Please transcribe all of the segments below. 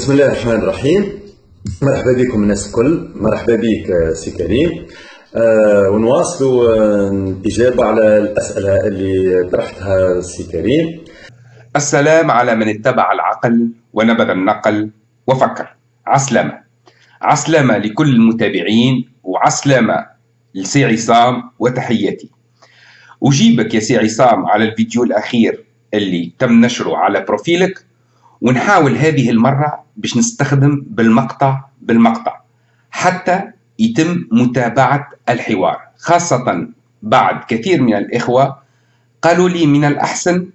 بسم الله الرحمن الرحيم. مرحبا بكم الناس الكل. مرحبا بك سي كريم. آه ونواصلوا آه الإجابة على الأسئلة اللي طرحتها سي كريم. السلام على من اتبع العقل ونبذ النقل وفكر. عسلامة عسلامة لكل المتابعين وعسلامة لسي عصام وتحياتي. أجيبك يا سي عصام على الفيديو الأخير اللي تم نشره على بروفيلك. ونحاول هذه المرة باش نستخدم بالمقطع بالمقطع حتى يتم متابعة الحوار خاصة بعد كثير من الإخوة قالوا لي من الأحسن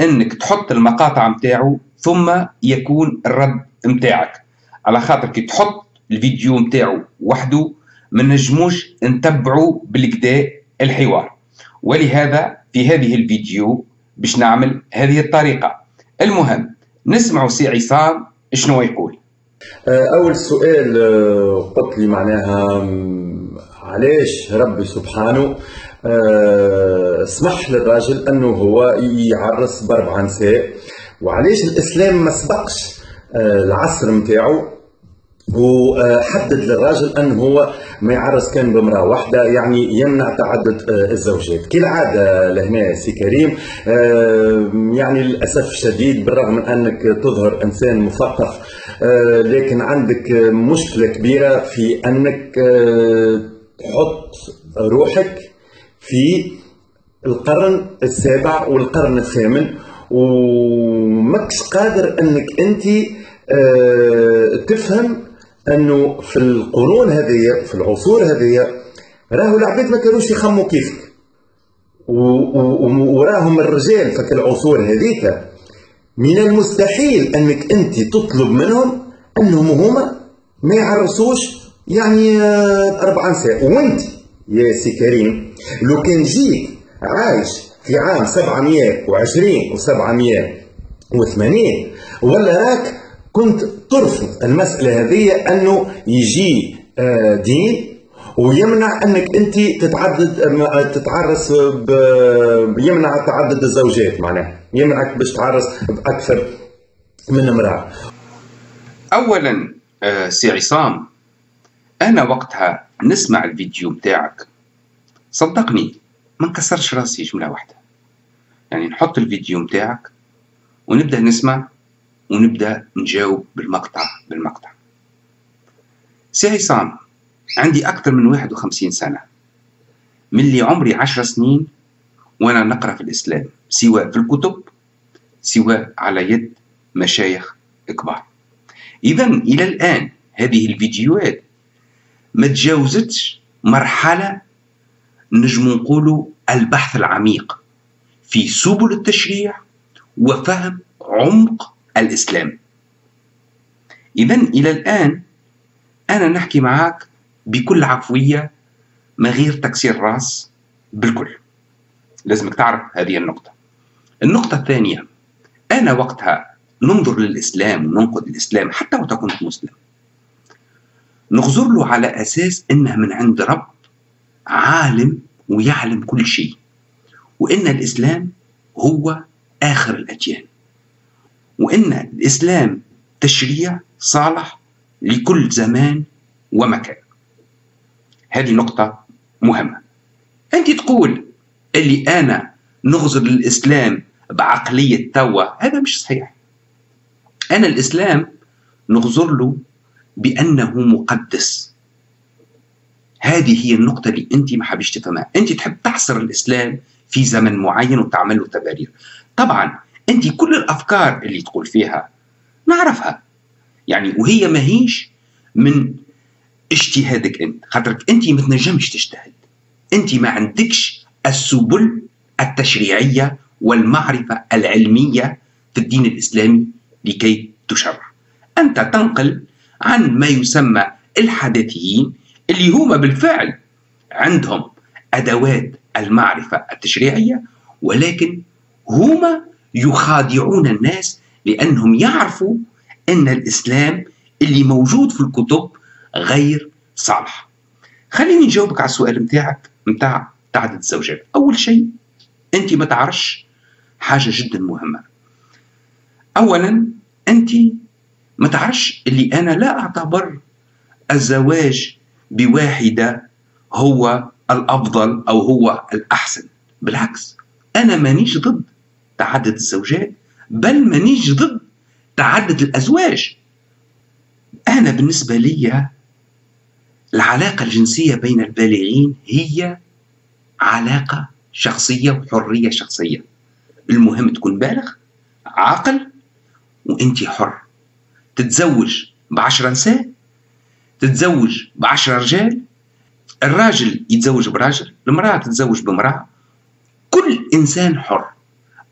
أنك تحط المقاطع متاعه ثم يكون الرد متاعك. على خاطر كي تحط الفيديو متاعه وحده ما نجموش نتبعوا بالكدا الحوار. ولهذا في هذه الفيديو باش نعمل هذه الطريقة. المهم نسمعوا سي عصام شنو يقول. أول سؤال آه، قلت لي معناها علاش ربي سبحانه آه، سمح للراجل أنه هو يعرس بأربع نساء وعلاش الإسلام ما سبقش آه، العصر متاعه وحدد للراجل أنه هو ما يعرس كان بامرأة واحدة يعني يمنع تعدد آه، الزوجات. كالعادة لهنا سي كريم آه، يعني للأسف الشديد بالرغم من أنك تظهر إنسان مثقف آه، لكن عندك مشكلة كبيرة في آه، تحط روحك في القرن السابع والقرن الثامن ومكش قادر إنك انت تفهم أنه في القرون هذه في العصور هذه راهو العباد ما كانوش يخموا كيفك وراهم الرجال في العصور هذيك. من المستحيل أنك أنت تطلب منهم أنهم هما ما يعرسوش يعني أربع نساء وأنت يا سي كريم لو كان جيت عايش في عام 720 و780 ولا راك كنت ترفض المسألة هذه أنه يجي آه، دين ويمنع أنك أنت تتعدد آه، تتعرس ب- يمنع تعدد الزوجات معناها يمنعك باش تعرس بأكثر من امرأة. أولا آه، سي عصام أنا وقتها نسمع الفيديو متاعك صدقني ما نكسرش راسي جملة واحدة. يعني نحط الفيديو متاعك ونبدأ نسمع. ونبدأ نجاوب بالمقطع بالمقطع. سي عصام عندي أكثر من 51 سنة. من اللي عمري 10 سنين وأنا نقرأ في الإسلام سواء في الكتب سواء على يد مشايخ كبار. إذا إلى الآن هذه الفيديوهات ما تجاوزتش مرحلة نجم نقولوا البحث العميق في سبل التشريع وفهم عمق الإسلام. إذا إلى الآن أنا نحكي معك بكل عفوية من غير تكسير راس بالكل. لازمك تعرف هذه النقطة. النقطة الثانية أنا وقتها ننظر للإسلام وننقد الإسلام حتى وإذا كنت مسلم. نغزر له على أساس إنه من عند رب عالم ويعلم كل شيء وإن الإسلام هو آخر الأديان وإن الإسلام تشريع صالح لكل زمان ومكان. هذه نقطة مهمة. أنت تقول اللي أنا نغزر للإسلام بعقلية توا هذا مش صحيح. أنا الإسلام نغزر له بأنه مقدس. هذه هي النقطة اللي أنت ما حبيش تفهمها. أنت تحب تحصر الإسلام في زمن معين وتعمل له تبارير طبعا أنت كل الأفكار اللي تقول فيها نعرفها. يعني وهي ما هيش من اجتهادك أنت. خاطرك أنت ما تنجمش تجتهد. أنت ما عندكش السبل التشريعية والمعرفة العلمية في الدين الإسلامي لكي تشرع. أنت تنقل عن ما يسمى الحداثيين اللي هم بالفعل عندهم أدوات المعرفة التشريعية ولكن هم يخادعون الناس لأنهم يعرفوا أن الإسلام اللي موجود في الكتب غير صالح. خليني نجاوبك على السؤال متاعك متاع تعدد الزوجات. أول شيء أنت ما تعرفش حاجة جدا مهمة. أولا أنت ما تعرفش اللي أنا لا أعتبر الزواج بواحدة هو الأفضل أو هو الأحسن. بالعكس أنا مانيش ضد. تعدد الزوجات بل مانيش ضد تعدد الأزواج. أنا بالنسبة لي العلاقة الجنسية بين البالغين هي علاقة شخصية وحرية شخصية. المهم تكون بالغ عاقل وانت حر. تتزوج بعشرة نساء تتزوج بعشرة رجال الراجل يتزوج براجل المرأة تتزوج بامرأة كل إنسان حر.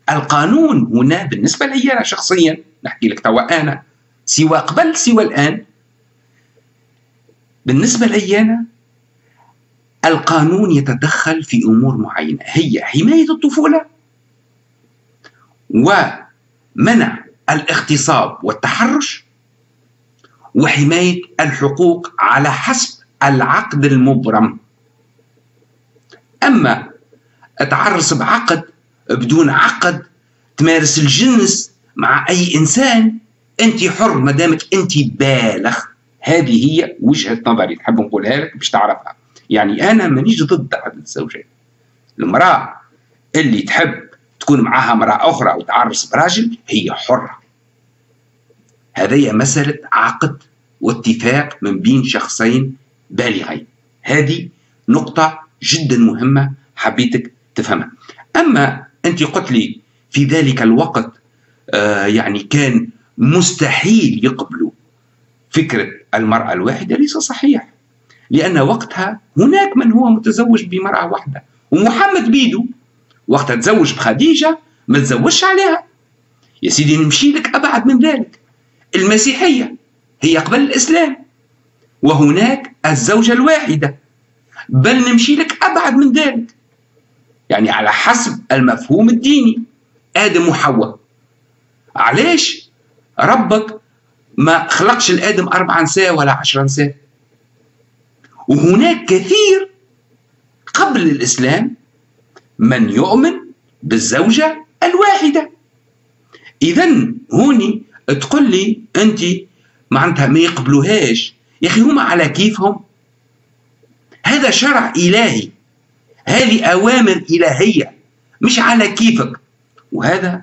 القانون هنا بالنسبة لي أنا شخصيا نحكي لك توا أنا سوى قبل سوى الآن بالنسبة لي أنا القانون يتدخل في أمور معينة. هي حماية الطفولة ومنع الاغتصاب والتحرش وحماية الحقوق على حسب العقد المبرم. أما تعرس بعقد بدون عقد تمارس الجنس مع أي إنسان أنت حر ما دامك أنت بالغ. هذه هي وجهة نظري تحب نقولها لك باش تعرفها. يعني أنا مانيش ضد تعدد الزوجات المرأة اللي تحب تكون معها امرأة أخرى وتعرس براجل هي حرة. هذه مسألة عقد واتفاق من بين شخصين بالغين. هذه نقطة جدا مهمة حبيتك تفهمها. أما أنت قلت لي في ذلك الوقت آه يعني كان مستحيل يقبلوا فكرة المرأة الواحدة ليس صحيح لأن وقتها هناك من هو متزوج بمرأة واحدة ومحمد بيدو وقتها تزوج بخديجة ما تزوجش عليها. يا سيدي نمشي لك أبعد من ذلك. المسيحية هي قبل الإسلام وهناك الزوجة الواحدة بل نمشي لك أبعد من ذلك. يعني على حسب المفهوم الديني. آدم وحواء. علاش ربك ما خلقش الآدم أربع نساء ولا عشر نساء وهناك كثير قبل الإسلام من يؤمن بالزوجة الواحدة. إذا هوني تقول لي أنت معناتها ما يقبلوهاش. يا أخي هما على كيفهم؟ هذا شرع إلهي. هذه أوامر إلهية مش على كيفك. وهذا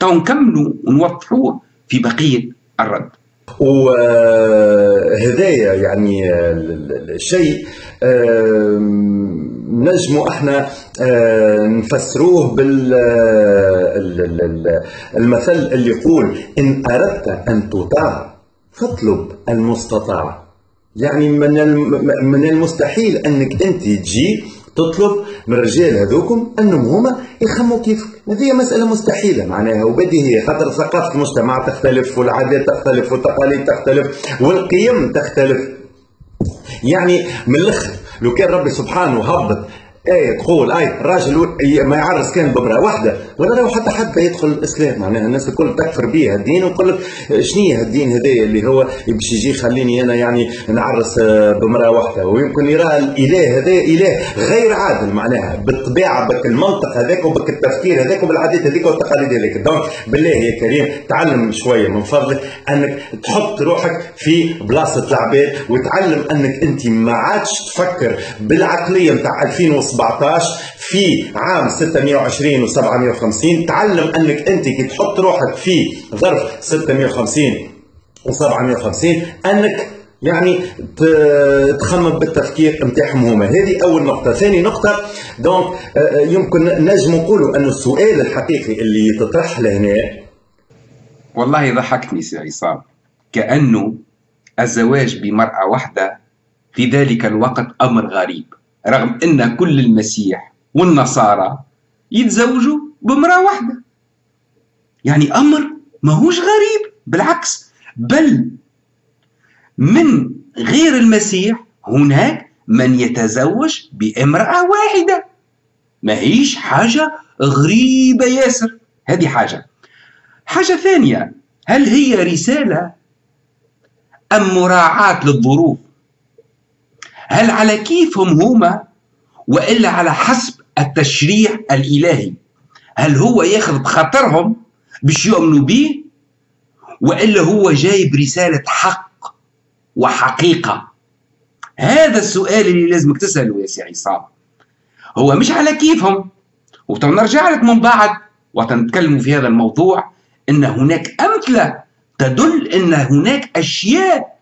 تو نكملوا ونوضحوه في بقية الرد. وهدايا يعني الشيء نجموا إحنا نفسروه بالمثل اللي يقول إن أردت أن تطاع فاطلب المستطاع يعني من من المستحيل أنك أنت تجي تطلب من الرجال هذوكم انهم هما يخموا كيفك. هذه مسألة مستحيلة. معناها وبديهية. خاطر ثقافة المجتمع تختلف والعادات تختلف والتقاليد تختلف والقيم تختلف. يعني من الآخر لو كان ربي سبحانه هبط إيه تقول أي الراجل ما يعرس كان بمراه واحدة. ولا لو حتى حتى يدخل الإسلام معناها الناس الكل تكفر به الدين ويقول لك شنو الدين هذايا اللي هو باش يجي يخليني أنا يعني نعرس آه، بمرأة واحدة. ويمكن يرى الإله هذا إله غير عادل معناها بالطبيعة بك المنطق هذاك وبك التفكير هذاك وبالعادات هذيك والتقاليد هذيك. دونك بالله يا كريم تعلم شوية من فضلك أنك تحط روحك في بلاصة العباد وتعلم أنك أنت ما عادش تفكر بالعقلية نتاع 2017 17 في عام 620 و750 تعلم أنك أنت كي تحط روحك في ظرف 650 و750 أنك يعني تخمم بالتفكير نتاعهم هما. هذه أول نقطة. ثاني نقطة donc آه، يمكن نجم نقولوا انه السؤال الحقيقي اللي يتطرح لهنا والله ضحكتني سي عصام. كأنه الزواج بمرأة واحدة في ذلك الوقت أمر غريب. رغم أن كل المسيح والنصارى يتزوجوا بامرأة واحدة. يعني أمر ماهوش غريب بالعكس بل من غير المسيح هناك من يتزوج بامرأة واحدة. ما هيش حاجة غريبة ياسر. هذه حاجة. حاجة ثانية هل هي رسالة أم مراعاة للظروف؟ هل على كيفهم هما وإلا على حسب التشريع الإلهي؟ هل هو ياخذ بخاطرهم باش يؤمنوا به وإلا هو جايب رسالة حق وحقيقة؟ هذا السؤال اللي لازمك تسأله يا سي عصام. هو مش على كيفهم. وتنرجع لك من بعد وتنتكلم في هذا الموضوع إن هناك أمثلة تدل إن هناك أشياء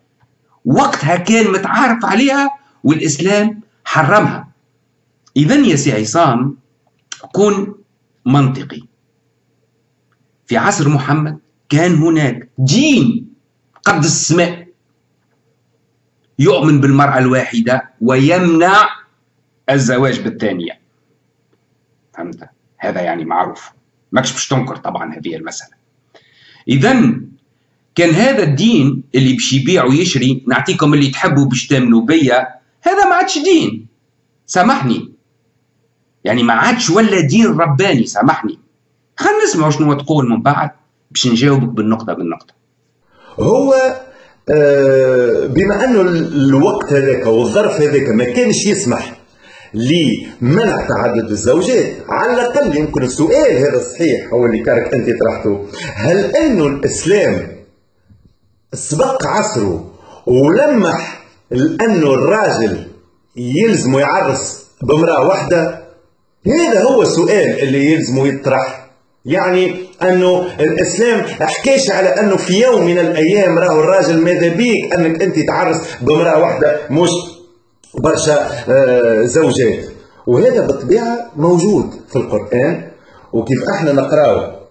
وقتها كان متعارف عليها والإسلام حرمها. اذا يا سي عصام كن منطقي. في عصر محمد كان هناك دين قد السماء. يؤمن بالمرأة الواحدة ويمنع الزواج بالثانية. فهمت؟ هذا يعني معروف. ماكش باش تنكر طبعا هذه المسألة. إذا كان هذا الدين اللي باش يبيع ويشري نعطيكم اللي تحبوا باش تأمنوا بيا. هذا ما عادش دين. سامحني. يعني ما عادش ولا دين رباني سامحني. خلينا نسمعوا شنو تقول من بعد باش نجاوبك بالنقطة بالنقطة. هو آه بما أنه الوقت هذاك والظرف هذاك ما كانش يسمح لمنع تعدد الزوجات على الأقل يمكن السؤال هذا صحيح هو اللي كانك أنت طرحته. هل انه الإسلام سبق عصره ولمح لأنه الراجل يلزم يعرس بامرأة واحدة. هذا هو السؤال اللي يلزم يطرح. يعني أنه الإسلام حكاش على أنه في يوم من الأيام راهو الراجل ماذا بيك؟ أنك أنت تعرس بامرأة واحدة مش برشا آه، زوجات. وهذا بالطبيعة موجود في القرآن. وكيف إحنا نقراو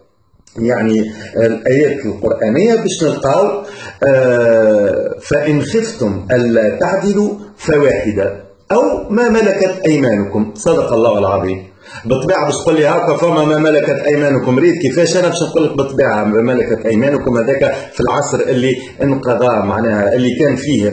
يعني الآيات القرآنية باش نلقاو آه، فإن خفتم ألا تعدلوا فواحدة أو ما ملكت أيمانكم. صدق الله العظيم. بالطبيعه باش تقول لي هكا فما ما ملكت أيمانكم. ريت كيفاش أنا باش نقول لك بالطبيعه ما ملكت أيمانكم. هذاك في العصر اللي انقضى معناها اللي كان فيه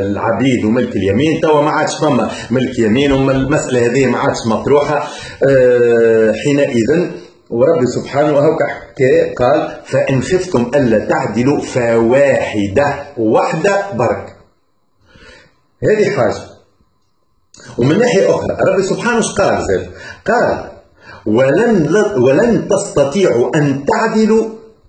العبيد وملك اليمين توا ما عادش فما ملك يمين والمساله هذه ما عادش مطروحة. أه حينئذ ورب سبحانه حكى قال فإن خفتم ألا تعدلوا فواحدة واحدة برك هذه حاجة. ومن ناحية أخرى ربي سبحانه إيش قال زاد قال ولن ولن تستطيعوا أن تعدلوا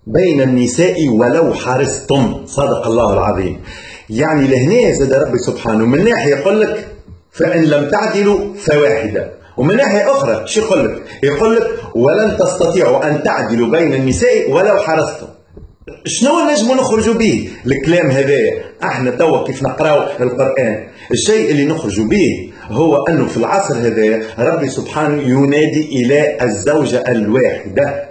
بين النساء ولو حرصتم. صدق الله العظيم. يعني لهنا زاد ربي سبحانه من ناحية يقول لك فإن لم تعدلوا فواحدة. ومن ناحية أخرى شو يقول لك؟ يقول لك ولن تستطيعوا أن تعدلوا بين النساء ولو حرصتم. شنو نجموا نخرجوا به؟ الكلام هذايا إحنا توا كيف نقراو القرآن. الشيء اللي نخرجوا به هو أنه في العصر هذايا ربي سبحانه ينادي إلى الزوجة الواحدة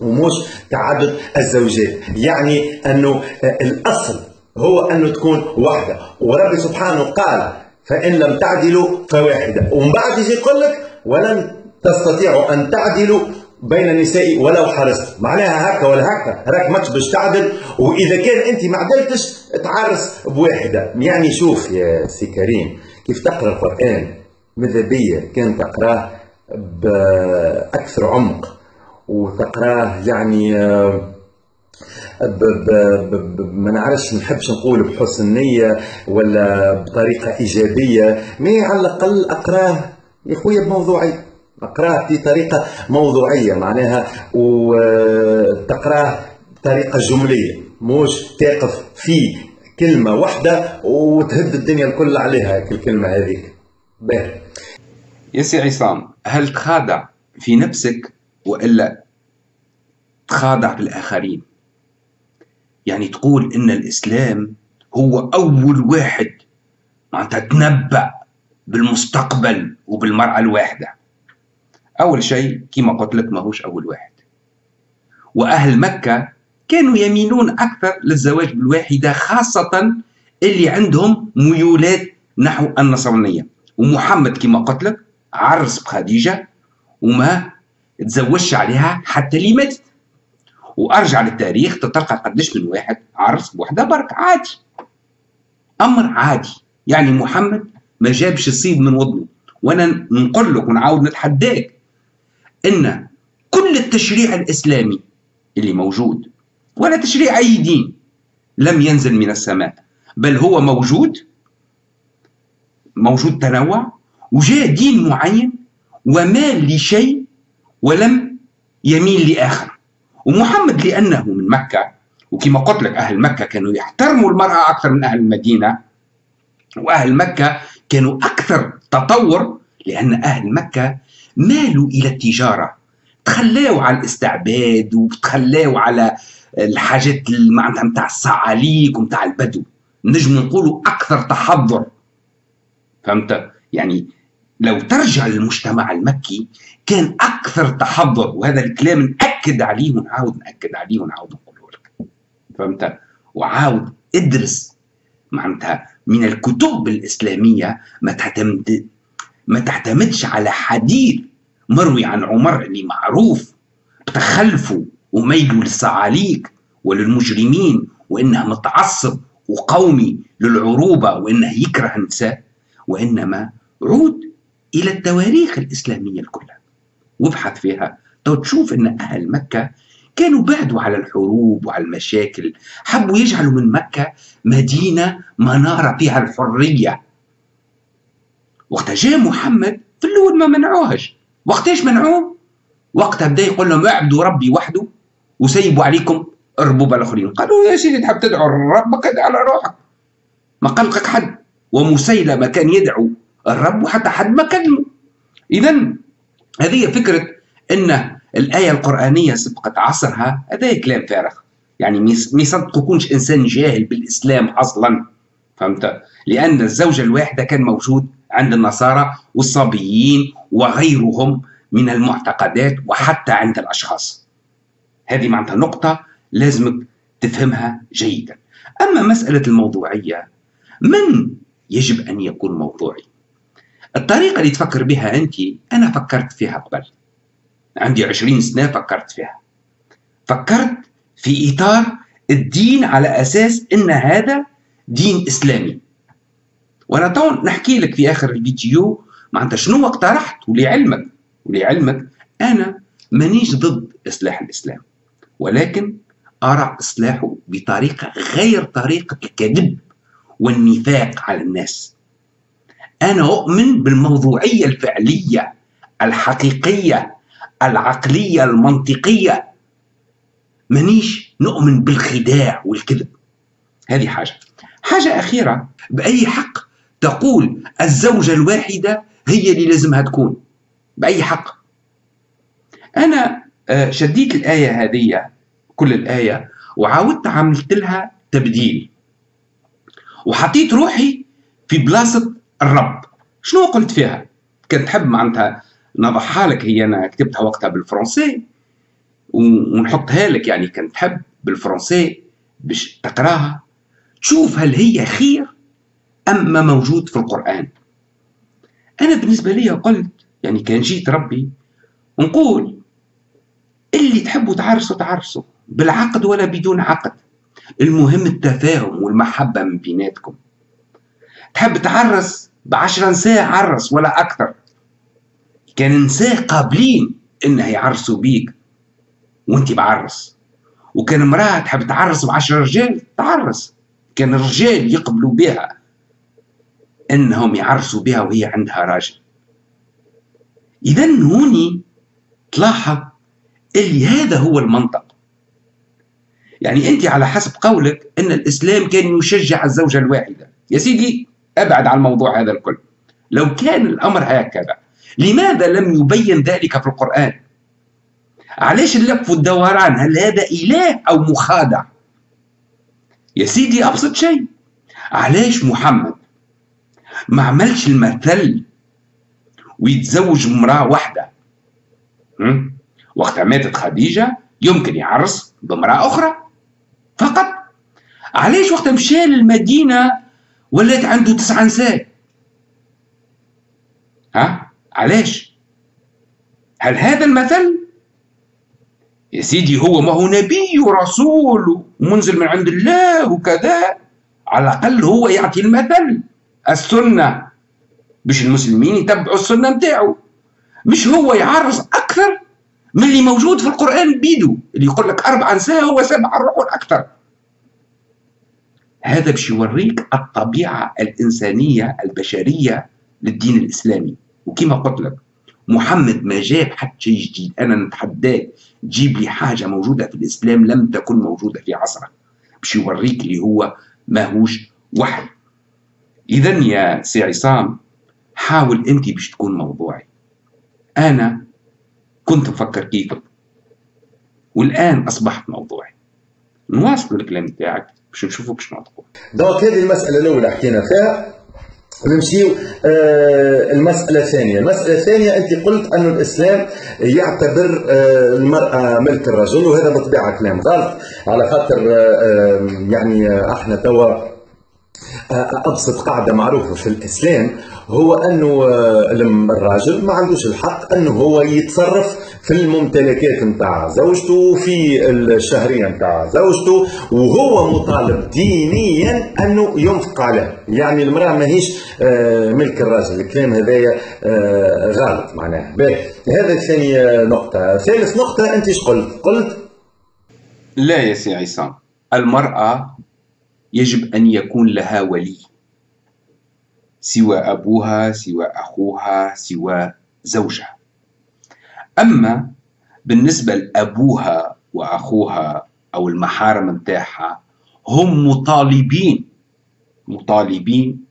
ومش تعدد الزوجات. يعني أنه الأصل هو أنه تكون واحدة. وربي سبحانه قال فإن لم تعدلوا فواحدة. ومن بعد يجي يقول لك ولن تستطيعوا أن تعدلوا بين النساء ولو حرصت معناها هكا ولا هكا؟ راك ماكش باش تعدل. وإذا كان أنت ما عدلتش تعرس بواحدة. يعني شوف يا سي كريم كيف تقرأ القرآن. ماذا بيا؟ كان تقرأه بأكثر عمق. وتقرأه يعني آه، ما نعرفش نحبش نقول بحسن نية ولا بطريقة إيجابية مي على الأقل أقراه. يا خويا بموضوعيه أقراه بطريقه موضوعية معناها وتقراه بطريقه جملية مش تقف في كلمة واحدة وتهد الدنيا الكل عليها الكلمة هذيك. باهي. يا سي عصام هل تخادع في نفسك وإلا تخادع بالاخرين يعني تقول إن الإسلام هو أول واحد معناتها تنبأ بالمستقبل وبالمرأة الواحدة. أول شيء كما قلت لك ماهوش أول واحد. وأهل مكة كانوا يميلون أكثر للزواج بالواحدة خاصة اللي عندهم ميولات نحو النصرانية. ومحمد كما قلت لك عرس بخديجة وما تزوجش عليها حتى اللي ماتت. وأرجع للتاريخ تتلقى قديش من واحد عرس بوحدة برك عادي. أمر عادي. يعني محمد ما جابش الصيد من وضنه وأنا نقول لك ونعاود نتحداك إن كل التشريع الإسلامي اللي موجود ولا تشريع أي دين لم ينزل من السماء. بل هو موجود موجود تنوع وجاء دين معين ومال لشيء ولم يميل لآخر. ومحمد لأنه من مكة وكما قلت لك أهل مكة كانوا يحترموا المرأة أكثر من أهل المدينة وأهل مكة كانوا أكثر تطور لأن أهل مكة مالوا إلى التجارة تخلاوا على الاستعباد وتخلاوا على الحاجات معناتها نتاع الصعاليك ونتاع البدو. نجم نقولوا أكثر تحضر. فهمت؟ يعني لو ترجع للمجتمع المكي كان أكثر تحضر وهذا الكلام نأكد عليه ونعاود نأكد عليه ونعاود نقوله لك فهمت؟ وعاود ادرس معناتها من الكتب الإسلامية ما تعتمد ما تعتمدش على حديث مروي عن عمر اللي معروف بتخلفه وميله للصعاليك وللمجرمين وانه متعصب وقومي للعروبة وانه يكره النساء وإنما عود إلى التواريخ الإسلامية الكلها. وابحث فيها تشوف إن أهل مكة كانوا بعدوا على الحروب وعلى المشاكل حبوا يجعلوا من مكة مدينة منارة فيها الحرية. وقت جاء محمد في الأول ما منعوهش. وقتاش منعوه؟ وقتها بدأ يقول لهم اعبدوا ربي وحده وسيبوا عليكم الربوبة الآخرين. قالوا يا سيدي تحب تدعو ربك ادعى على روحك. ما قلقك حد. ومسيلمة كان يدعو الرب وحتى حد ما كلمه. إذا هذه فكرة أن الآية القرآنية سبقت عصرها هذا كلام فارغ. يعني ما يصدقوا إنسان جاهل بالإسلام أصلا فهمت؟ لأن الزوجة الواحدة كان موجود عند النصارى والصابيين وغيرهم من المعتقدات وحتى عند الأشخاص. هذه معناتها نقطة لازمك تفهمها جيدا. أما مسألة الموضوعية من يجب أن يكون موضوعي؟ الطريقة اللي تفكر بها أنت أنا فكرت فيها قبل. عندي عشرين سنة فكرت فيها. فكرت في إطار الدين على أساس أن هذا دين إسلامي. وأنا تو نحكي لك في آخر الفيديو معناتها شنو اقترحت ولعلمك ولعلمك أنا مانيش ضد إصلاح الإسلام. ولكن أرى إصلاحه بطريقة غير طريقة الكذب والنفاق على الناس. أنا أؤمن بالموضوعية الفعلية الحقيقية العقلية المنطقية. مانيش نؤمن بالخداع والكذب. هذه حاجة. حاجة أخيرة. بأي حق تقول الزوجة الواحدة هي اللي لازمها تكون؟ بأي حق؟ أنا آه، شديت الآية هذه كل الآية وعاودت عملت لها تبديل. وحطيت روحي في بلاصة الرب. شنو قلت فيها؟ كنت تحب معناتها نضحها لك هي أنا كتبتها وقتها بالفرنسي ونحطها لك يعني كنت تحب بالفرنسي باش تقراها. تشوف هل هي خير أم ما موجود في القرآن. أنا بالنسبة لي قلت يعني كان جيت ربي نقول اللي تحبوا تعرسوا تعرسوا بالعقد ولا بدون عقد. المهم التفاهم والمحبة من بيناتكم. تحب تعرس بعشر نساء عرس ولا أكثر كان نساء قابلين إنها يعرسوا بيك. وأنت بعرس. وكان امرأة تحب تعرس بعشر رجال تعرس. كان الرجال يقبلوا بها إنهم يعرسوا بها وهي عندها راجل. اذا هوني تلاحظ اللي هذا هو المنطق. يعني أنت على حسب قولك إن الإسلام كان يشجع الزوجة الواحدة. يا سيدي أبعد عن الموضوع هذا الكل. لو كان الأمر هكذا لماذا لم يبين ذلك في القرآن؟ علاش اللف والدوران هل هذا إله أو مخادع؟ يا سيدي أبسط شيء. علاش محمد ما عملش المثل ويتزوج امرأة واحدة؟ وقت ماتت خديجة يمكن يعرس بامرأة أخرى فقط. علاش وقت مشى للمدينة ولات عنده تسعة نساء ها؟ علاش؟ هل هذا المثل؟ يا سيدي هو ما هو نبي ورسول ومنزل من عند الله وكذا على الأقل هو يعطي المثل السنة. باش المسلمين يتبعوا السنة نتاعو. مش هو يعرس أكثر من اللي موجود في القرآن بيدو اللي يقول لك أربع نساء هو سبع الروح الأكثر هذا باش يوريك الطبيعة الإنسانية البشرية للدين الإسلامي. وكما قلت لك محمد ما جاب حتى شيء جديد. أنا نتحداك جيب لي حاجة موجودة في الإسلام لم تكن موجودة في عصره باش يوريك اللي هو ماهوش وحي. اذا يا سي عصام حاول أنت باش تكون موضوعي. أنا كنت مفكر كيفك والآن أصبحت موضوعي. نواصل الكلام تاعك باش نشوفوا باش نعطوا donc هذه المسألة الأولى حكينا فيها. نمشيو آه المسألة الثانية، المسألة الثانية أنت قلت أن الإسلام يعتبر آه المرأة ملك الرجل وهذا بطبيعة كلام غلط. على خاطر آه, آه، يعني أحنا توا ابسط قاعدة معروفة في الإسلام هو أنه آه، الراجل ما عندوش الحق أنه هو يتصرف في الممتلكات نتاع زوجته في الشهرية نتاع زوجته وهو مطالب دينيا أنه ينفق عليه. يعني المرأة ماهيش آه، ملك الراجل. الكلام هذايا آه، غلط معناها. هذا ثاني نقطة. ثالث نقطة أنت إيش قلت؟ قلت لا يا سي عصام المرأة يجب أن يكون لها ولي. سوى أبوها سوى أخوها سوى زوجها. أما بالنسبة لأبوها وأخوها أو المحارم متاعها هم مطالبين مطالبين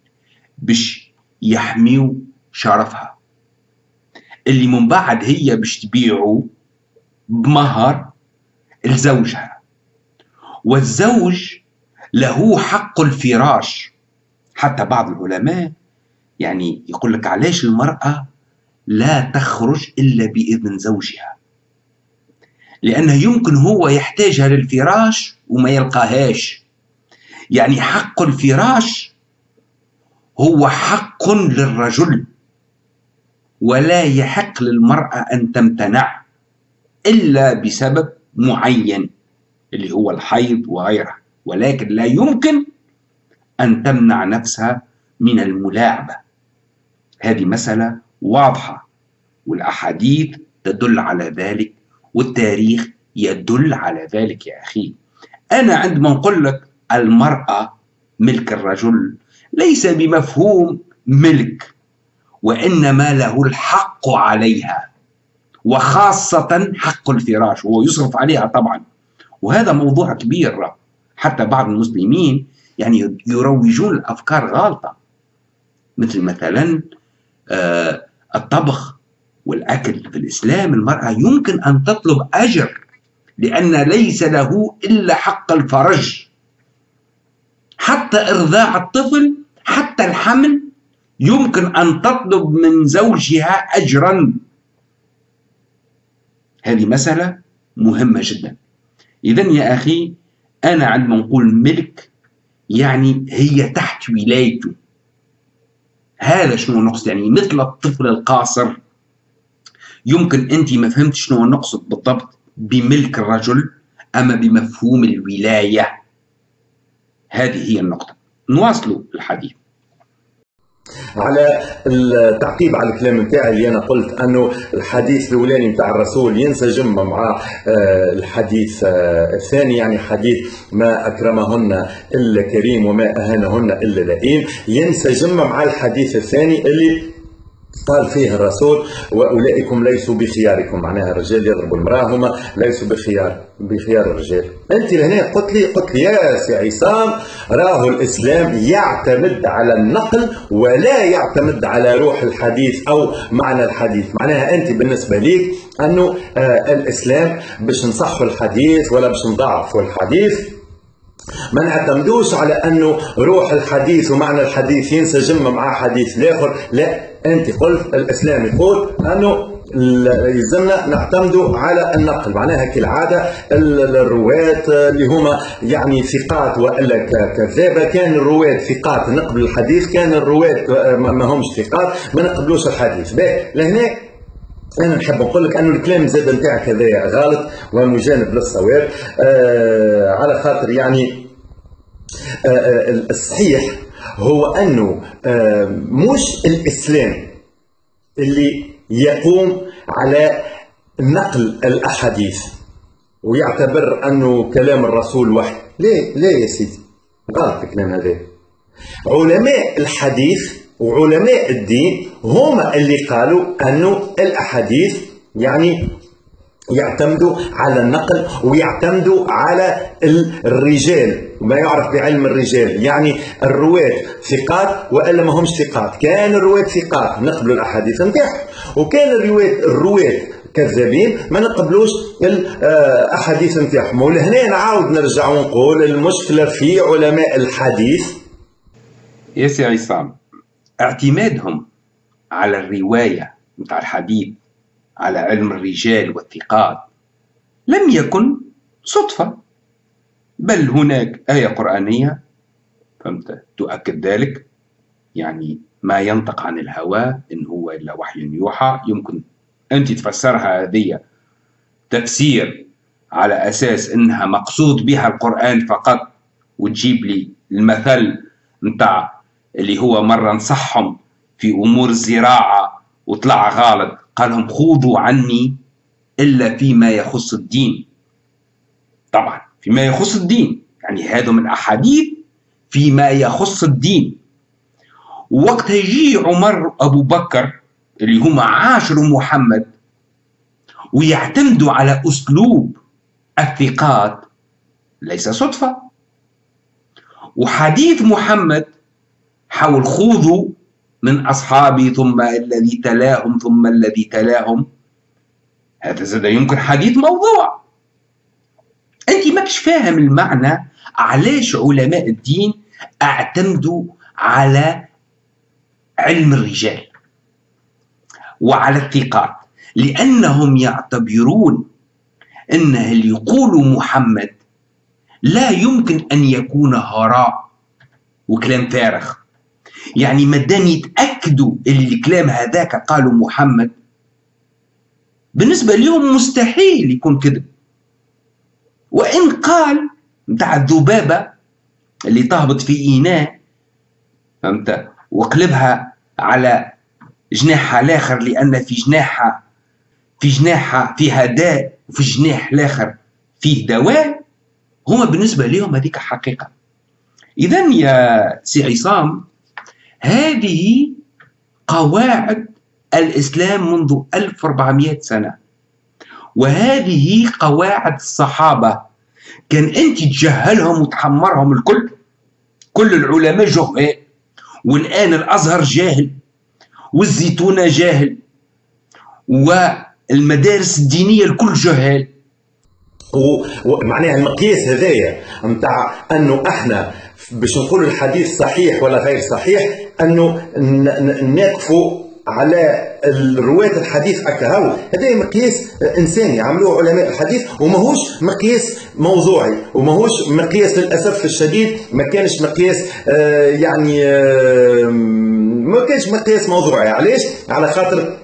باش يحميوا شرفها. اللي من بعد هي باش تبيعه بمهر لزوجها. والزوج له حق الفراش. حتى بعض العلماء يعني يقول لك علاش المرأة لا تخرج إلا بإذن زوجها؟ لأنه يمكن هو يحتاجها للفراش وما يلقاهاش. يعني حق الفراش هو حق للرجل ولا يحق للمرأة أن تمتنع إلا بسبب معين اللي هو الحيض وغيره ولكن لا يمكن أن تمنع نفسها من الملاعبة. هذه مسألة واضحة والأحاديث تدل على ذلك والتاريخ يدل على ذلك يا أخي. أنا عندما أقول لك المرأة ملك الرجل ليس بمفهوم ملك وإنما له الحق عليها وخاصة حق الفراش وهو يصرف عليها طبعا. وهذا موضوع كبير حتى بعض المسلمين يعني يروجون الأفكار غالطة. مثل مثلا آه الطبخ والأكل في الإسلام المرأة يمكن أن تطلب أجر لأن ليس له إلا حق الفرج. حتى إرضاع الطفل حتى الحمل يمكن أن تطلب من زوجها اجرا. هذه مسألة مهمة جدا. اذا يا أخي أنا عندما نقول ملك يعني هي تحت ولايته. هذا شنو نقصد؟ يعني مثل الطفل القاصر. يمكن أنت ما فهمت شنو نقصد بالضبط بملك الرجل أما بمفهوم الولاية. هذه هي النقطة. نواصل الحديث. على التعقيب على الكلام نتاعي اللي أنا قلت أنه الحديث الأولاني نتاع الرسول ينسجم مع آه، الحديث آه، الثاني يعني حديث ما أكرمهن الا كريم وما أهانهن إلا لئيم. ينسجم مع الحديث الثاني اللي قال فيه الرسول وأولئكم ليسوا بخياركم. معناها الرجال يضربوا المراه هما ليسوا بخيار بخيار الرجال. أنت هنا قلت لي قلت لي يا سي عصام راه الإسلام يعتمد على النقل ولا يعتمد على روح الحديث أو معنى الحديث. معناها أنت بالنسبة ليك أنه آه الإسلام باش نصحوا الحديث ولا باش نضعفوا الحديث. ما نعتمدوش على أنه روح الحديث ومعنى الحديث ينسجم مع حديث الآخر لا. انت قلت الاسلام يقول أنه يلزمنا نعتمدوا على النقل معناها كالعادة الرواة اللي هما يعني ثقات وإلا كذابة كان الرواة ثقات نقبل الحديث كان الرواة ما همش ثقات ما نقبلوش الحديث. باهي لهنا أنا نحب نقول لك انه الكلام زاد نتاعك هذايا غلط ومجانب للصواب آه على خاطر يعني آه, آه، الصحيح هو أنه آه، مش الإسلام اللي يقوم على نقل الأحاديث ويعتبر أنه كلام الرسول وحي. ليه؟ ليه يا سيدي؟ غلط الكلام هذا. علماء الحديث وعلماء الدين هما اللي قالوا أنه الأحاديث يعني يعتمدوا على النقل ويعتمدوا على الرجال. ما يعرف بعلم الرجال يعني الرواة ثقات وإلا ما همش ثقات. كان الرواة ثقات نقبلوا الأحاديث نتاعهم. وكان الرواة الرواة كذابين ما نقبلوش الاحاديث نتاعهم. ولهنا نعاود نرجع ونقول المشكلة في علماء الحديث. يا سي عصام اعتمادهم على الرواية نتاع الحديث على علم الرجال والثقات لم يكن صدفة. بل هناك آية قرآنية فهمت؟ تؤكد ذلك يعني ما ينطق عن الهوى إن هو إلا وحي يوحى. يمكن أنت تفسرها هذه تفسير على أساس إنها مقصود بها القرآن فقط وتجيب لي المثل نتاع اللي هو مرة نصحهم في أمور الزراعة وطلع غلط. قال لهم خوضوا عني إلا فيما يخص الدين. طبعا فيما يخص الدين يعني هذا من أحاديث فيما يخص الدين. وقت يجي عمر أبو بكر اللي هم عاشروا محمد ويعتمدوا على أسلوب الثقات ليس صدفة. وحديث محمد حول خوضوا من أصحابي ثم الذي تلاهم ثم الذي تلاهم. هذا زاد يمكن حديث موضوع. أنت ماكش فاهم المعنى علاش علماء الدين اعتمدوا على علم الرجال وعلى الثقات لأنهم يعتبرون أن اللي يقول محمد لا يمكن أن يكون هراء وكلام فارغ. يعني ما دام يتأكدوا اللي الكلام هذاك قالوا محمد بالنسبة لهم مستحيل يكون كذب وإن قال نتاع الذبابة اللي تهبط في اناء فهمت؟ وقلبها على جناحها الآخر لأن في جناحها في جناحها فيها داء وفي الجناح الآخر فيه دواء هما بالنسبة لهم هذيك حقيقة. اذا يا سي عصام هذه قواعد الإسلام منذ 1400 سنة. وهذه قواعد الصحابة كان أنت تجهلهم وتحمرهم الكل كل العلماء جهال والآن الأزهر جاهل والزيتونة جاهل والمدارس الدينية الكل جهال. ومعناها المقياس هذايا نتاع أنه إحنا باش نقول الحديث صحيح ولا غير صحيح أنه نقفوا على رواة الحديث هكا هو هذا مقياس إنساني عملوه علماء الحديث وماهوش مقياس موضوعي وماهوش مقياس للأسف الشديد ما كانش مقياس آه يعني آه ما كانش مقياس موضوعي. علاش؟ على خاطر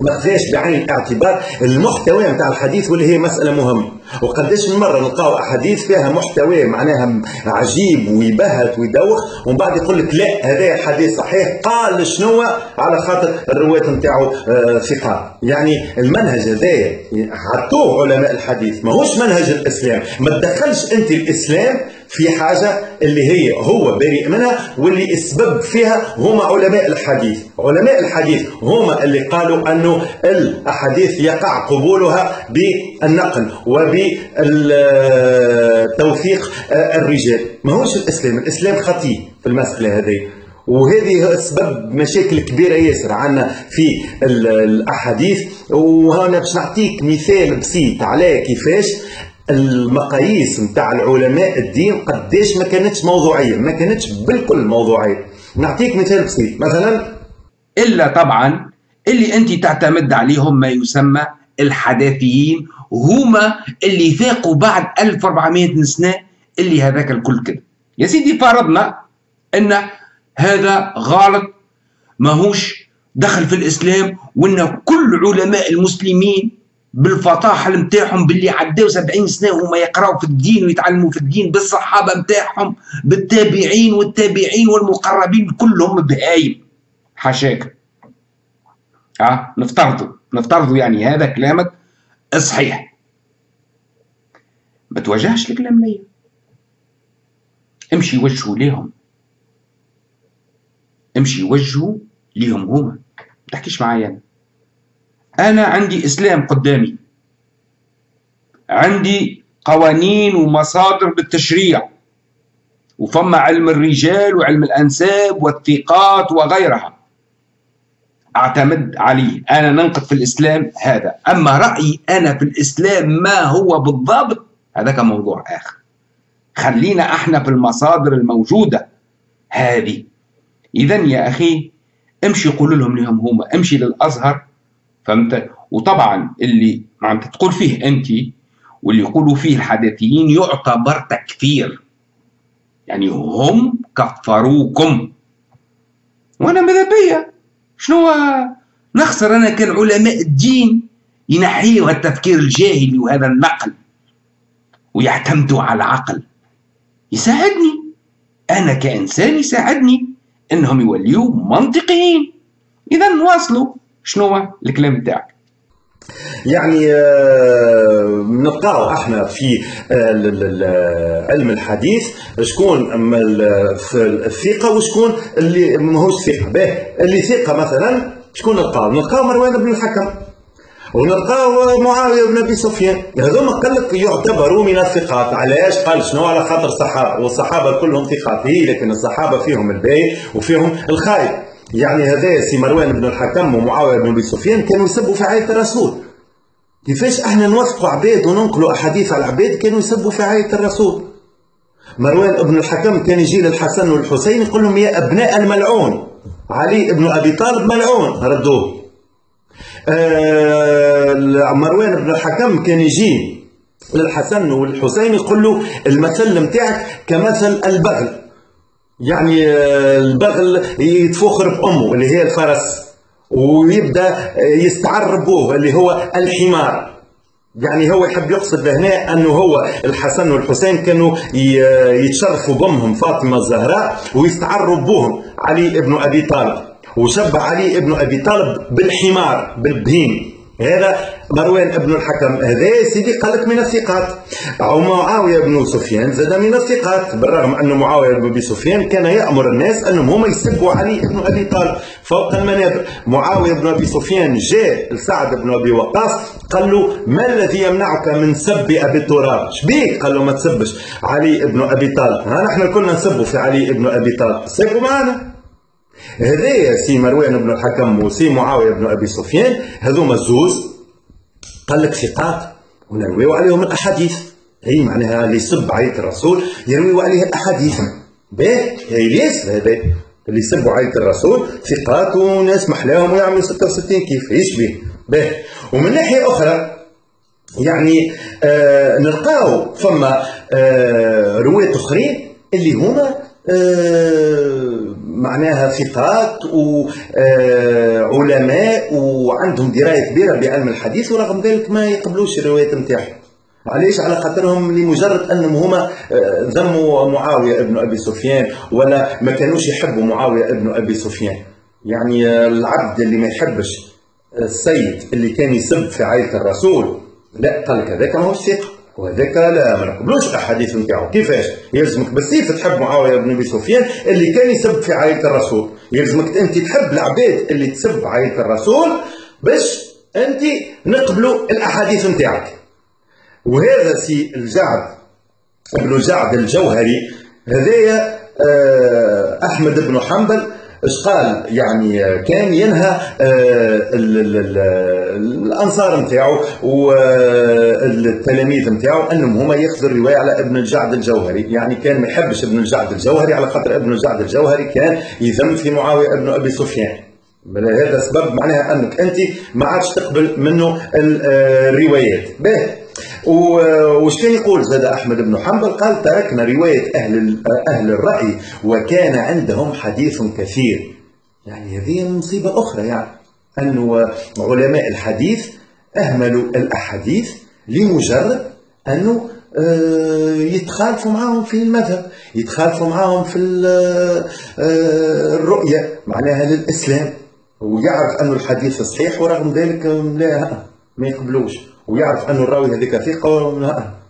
ما خذاش بعين الاعتبار المحتوى نتاع الحديث واللي هي مسألة مهمة. وقداش من مرة نلقاو أحاديث فيها محتوى معناها عجيب ويبهت ويدوخ ومن بعد يقول لك لا هذا حديث صحيح. قال شنو على خاطر الرواة نتاعو آه، ثقات يعني المنهج هذايا حطوه علماء الحديث. ماهوش منهج الإسلام. ما تدخلش أنت الإسلام في حاجة اللي هي هو بريء منها واللي السبب فيها هما علماء الحديث. علماء الحديث هما اللي قالوا أنه الأحاديث يقع قبولها بالنقل وبالتوثيق الرجال. ما هوش الإسلام؟ الإسلام خطير في المسألة هذه. وهذه سبب مشاكل كبيرة ياسر عندنا في الأحاديث. وهنا باش نعطيك مثال بسيط على كيفاش المقاييس نتاع العلماء الدين قداش ما كانتش موضوعية ما كانتش بالكل موضوعية. نعطيك مثال بسيط مثلا إلا طبعا اللي أنت تعتمد عليهم ما يسمى الحداثيين هما اللي فاقوا بعد 1400 سنة اللي هذاك الكل كده. يا سيدي فرضنا إن هذا غلط ماهوش دخل في الإسلام وإن كل علماء المسلمين بالفطاحل نتاعهم باللي عداو 70 سنة وهما يقراوا في الدين ويتعلموا في الدين بالصحابة نتاعهم بالتابعين والتابعين والمقربين كلهم بهايم. حاشاك آه نفترضوا نفترضوا يعني هذا كلامك صحيح. ما تواجهش الكلام ليا. امشي وجهوا ليهم. امشي وجهوا ليهم هما. تحكيش معايا أنا. أنا عندي إسلام قدامي. عندي قوانين ومصادر بالتشريع. وفما علم الرجال وعلم الأنساب والثقات وغيرها. أعتمد عليه. أنا ننقد في الإسلام هذا. أما رأيي أنا في الإسلام ما هو بالضبط هذا كان موضوع آخر. خلينا إحنا في المصادر الموجودة. هذه. إذا يا أخي امشي قول لهم لهم هما. امشي للأزهر. فهمت؟ وطبعا اللي عم تقول فيه أنت واللي يقولوا فيه الحداثيين يعتبر تكفير. يعني هم كفروكم. وأنا ماذا بيا شنو؟ نخسر أنا كان علماء الدين ينحيوا التفكير الجاهلي وهذا النقل ويعتمدوا على العقل. يساعدني. أنا كإنسان يساعدني إنهم يوليوا منطقيين. اذا نواصلوا شنو الكلام بتاعك يعني آه، نلقاو إحنا في آه، علم الحديث شكون الثقة وشكون اللي ماهوش ثقه به اللي ثقة مثلا شكون نلقاو؟ نلقاو مروان بن الحكم ونلقاو معاوية بن أبي سفيان. هذوما قال لك يعتبروا من الثقات. علاش؟ قال شنو؟ على خاطر الصحابه والصحابة كلهم ثقات. هي لكن الصحابة فيهم الباي وفيهم الخايب. يعني هذا سي مروان بن الحكم ومعاوية بن أبي سفيان كانوا يسبوا في عائله الرسول. كيفاش أحنا نوثقوا عباد وننقلوا أحاديث على العباد كانوا يسبوا في عائله الرسول؟ مروان بن الحكم كان يجي للحسن والحسين يقول لهم يا أبناء الملعون. علي بن أبي طالب ملعون. ردوه. آه مروان بن الحكم كان يجي للحسن والحسين يقول له المثل نتاعك كمثل البغل. يعني آه، البغل يتفخر بامه اللي هي الفرس ويبدأ يستعر بوه اللي هو الحمار. يعني هو يحب يقصد هنا أنه هو الحسن والحسين كانوا يتشرفوا بأمهم فاطمة الزهراء ويستعروا بوهم. علي ابن أبي طالب. وشبه علي ابن أبي طالب بالحمار بالبهيم. هذا مروان ابن الحكم هذا سيدي قال لك من الثقات. أو معاوية بن سفيان زاد من الثقات بالرغم أن معاوية بن أبي سفيان كان يأمر الناس أنهم هم يسبوا علي بن أبي طالب فوق المنابر. معاوية بن أبي سفيان جاء لسعد بن أبي وقاص قال له ما الذي يمنعك من سب أبي التراب؟ شبيك قال له ما تسبش. علي بن أبي طالب. ها نحن كلنا نسبوا في علي بن أبي طالب. سبوا معنا. هذايا سي مروان بن الحكم وسي معاوية بن أبي سفيان هذوما الزوز قال لك ثقات ونرويو عليهم الأحاديث. أي معناها اللي يسب عيلة الرسول يرويو عليه الأحاديث. باهي الياس هذا اللي يسبوا عيلة الرسول ثقات وناس محلاهم ويعملوا 66 كيف؟ يشبه باهي ومن ناحية أخرى يعني آه نلقاو فما آه رواية أخرين اللي هما معناها ثقات وعلماء آه، وعندهم دراية كبيرة بعلم الحديث ورغم ذلك ما يقبلوش الروايات نتاعهم. علاش على خاطرهم لمجرد أنهم هما آه، ذموا معاوية ابن أبي سفيان ولا ما كانوش يحبوا معاوية ابن أبي سفيان. يعني آه، العبد اللي ما يحبش السيد اللي كان يسب في عائله الرسول لا قال لك هذاك ماهوش ثقة. وهذاك لا ما نقبلوش الاحاديث نتاعو. كيفاش؟ يلزمك بالسيف تحب معاوية بن أبي سفيان اللي كان يسب في عائلة الرسول. يلزمك أنت تحب العباد اللي تسب عائلة الرسول باش أنت نقبلوا الأحاديث نتاعك. وهذا سي الجعد ابن الجعد الجوهري هذايا آه، أحمد بن حنبل اش قال يعني كان ينهى آه، الأنصار نتاعو والتلاميذ نتاعو أنهم هما ياخذوا الروايه على ابن الجعد الجوهري. يعني كان ما يحبش ابن الجعد الجوهري على خاطر ابن الجعد الجوهري كان يذم في معاوية ابن أبي سفيان. هذا سبب معناها أنك أنت ما عادش تقبل منه الروايات. به. وش كان يقول زاد أحمد بن حنبل قال تركنا رواية أهل أهل الرأي وكان عندهم حديث كثير. يعني هذه مصيبة أخرى يعني انه علماء الحديث أهملوا الأحاديث لمجرد أنه آه، يتخالفوا معاهم في المذهب يتخالفوا معاهم في آه، الرؤية معناها للإسلام. ويعرف أن الحديث صحيح ورغم ذلك لا ما يقبلوش. ويعرف أن الراوي هذيك ثقة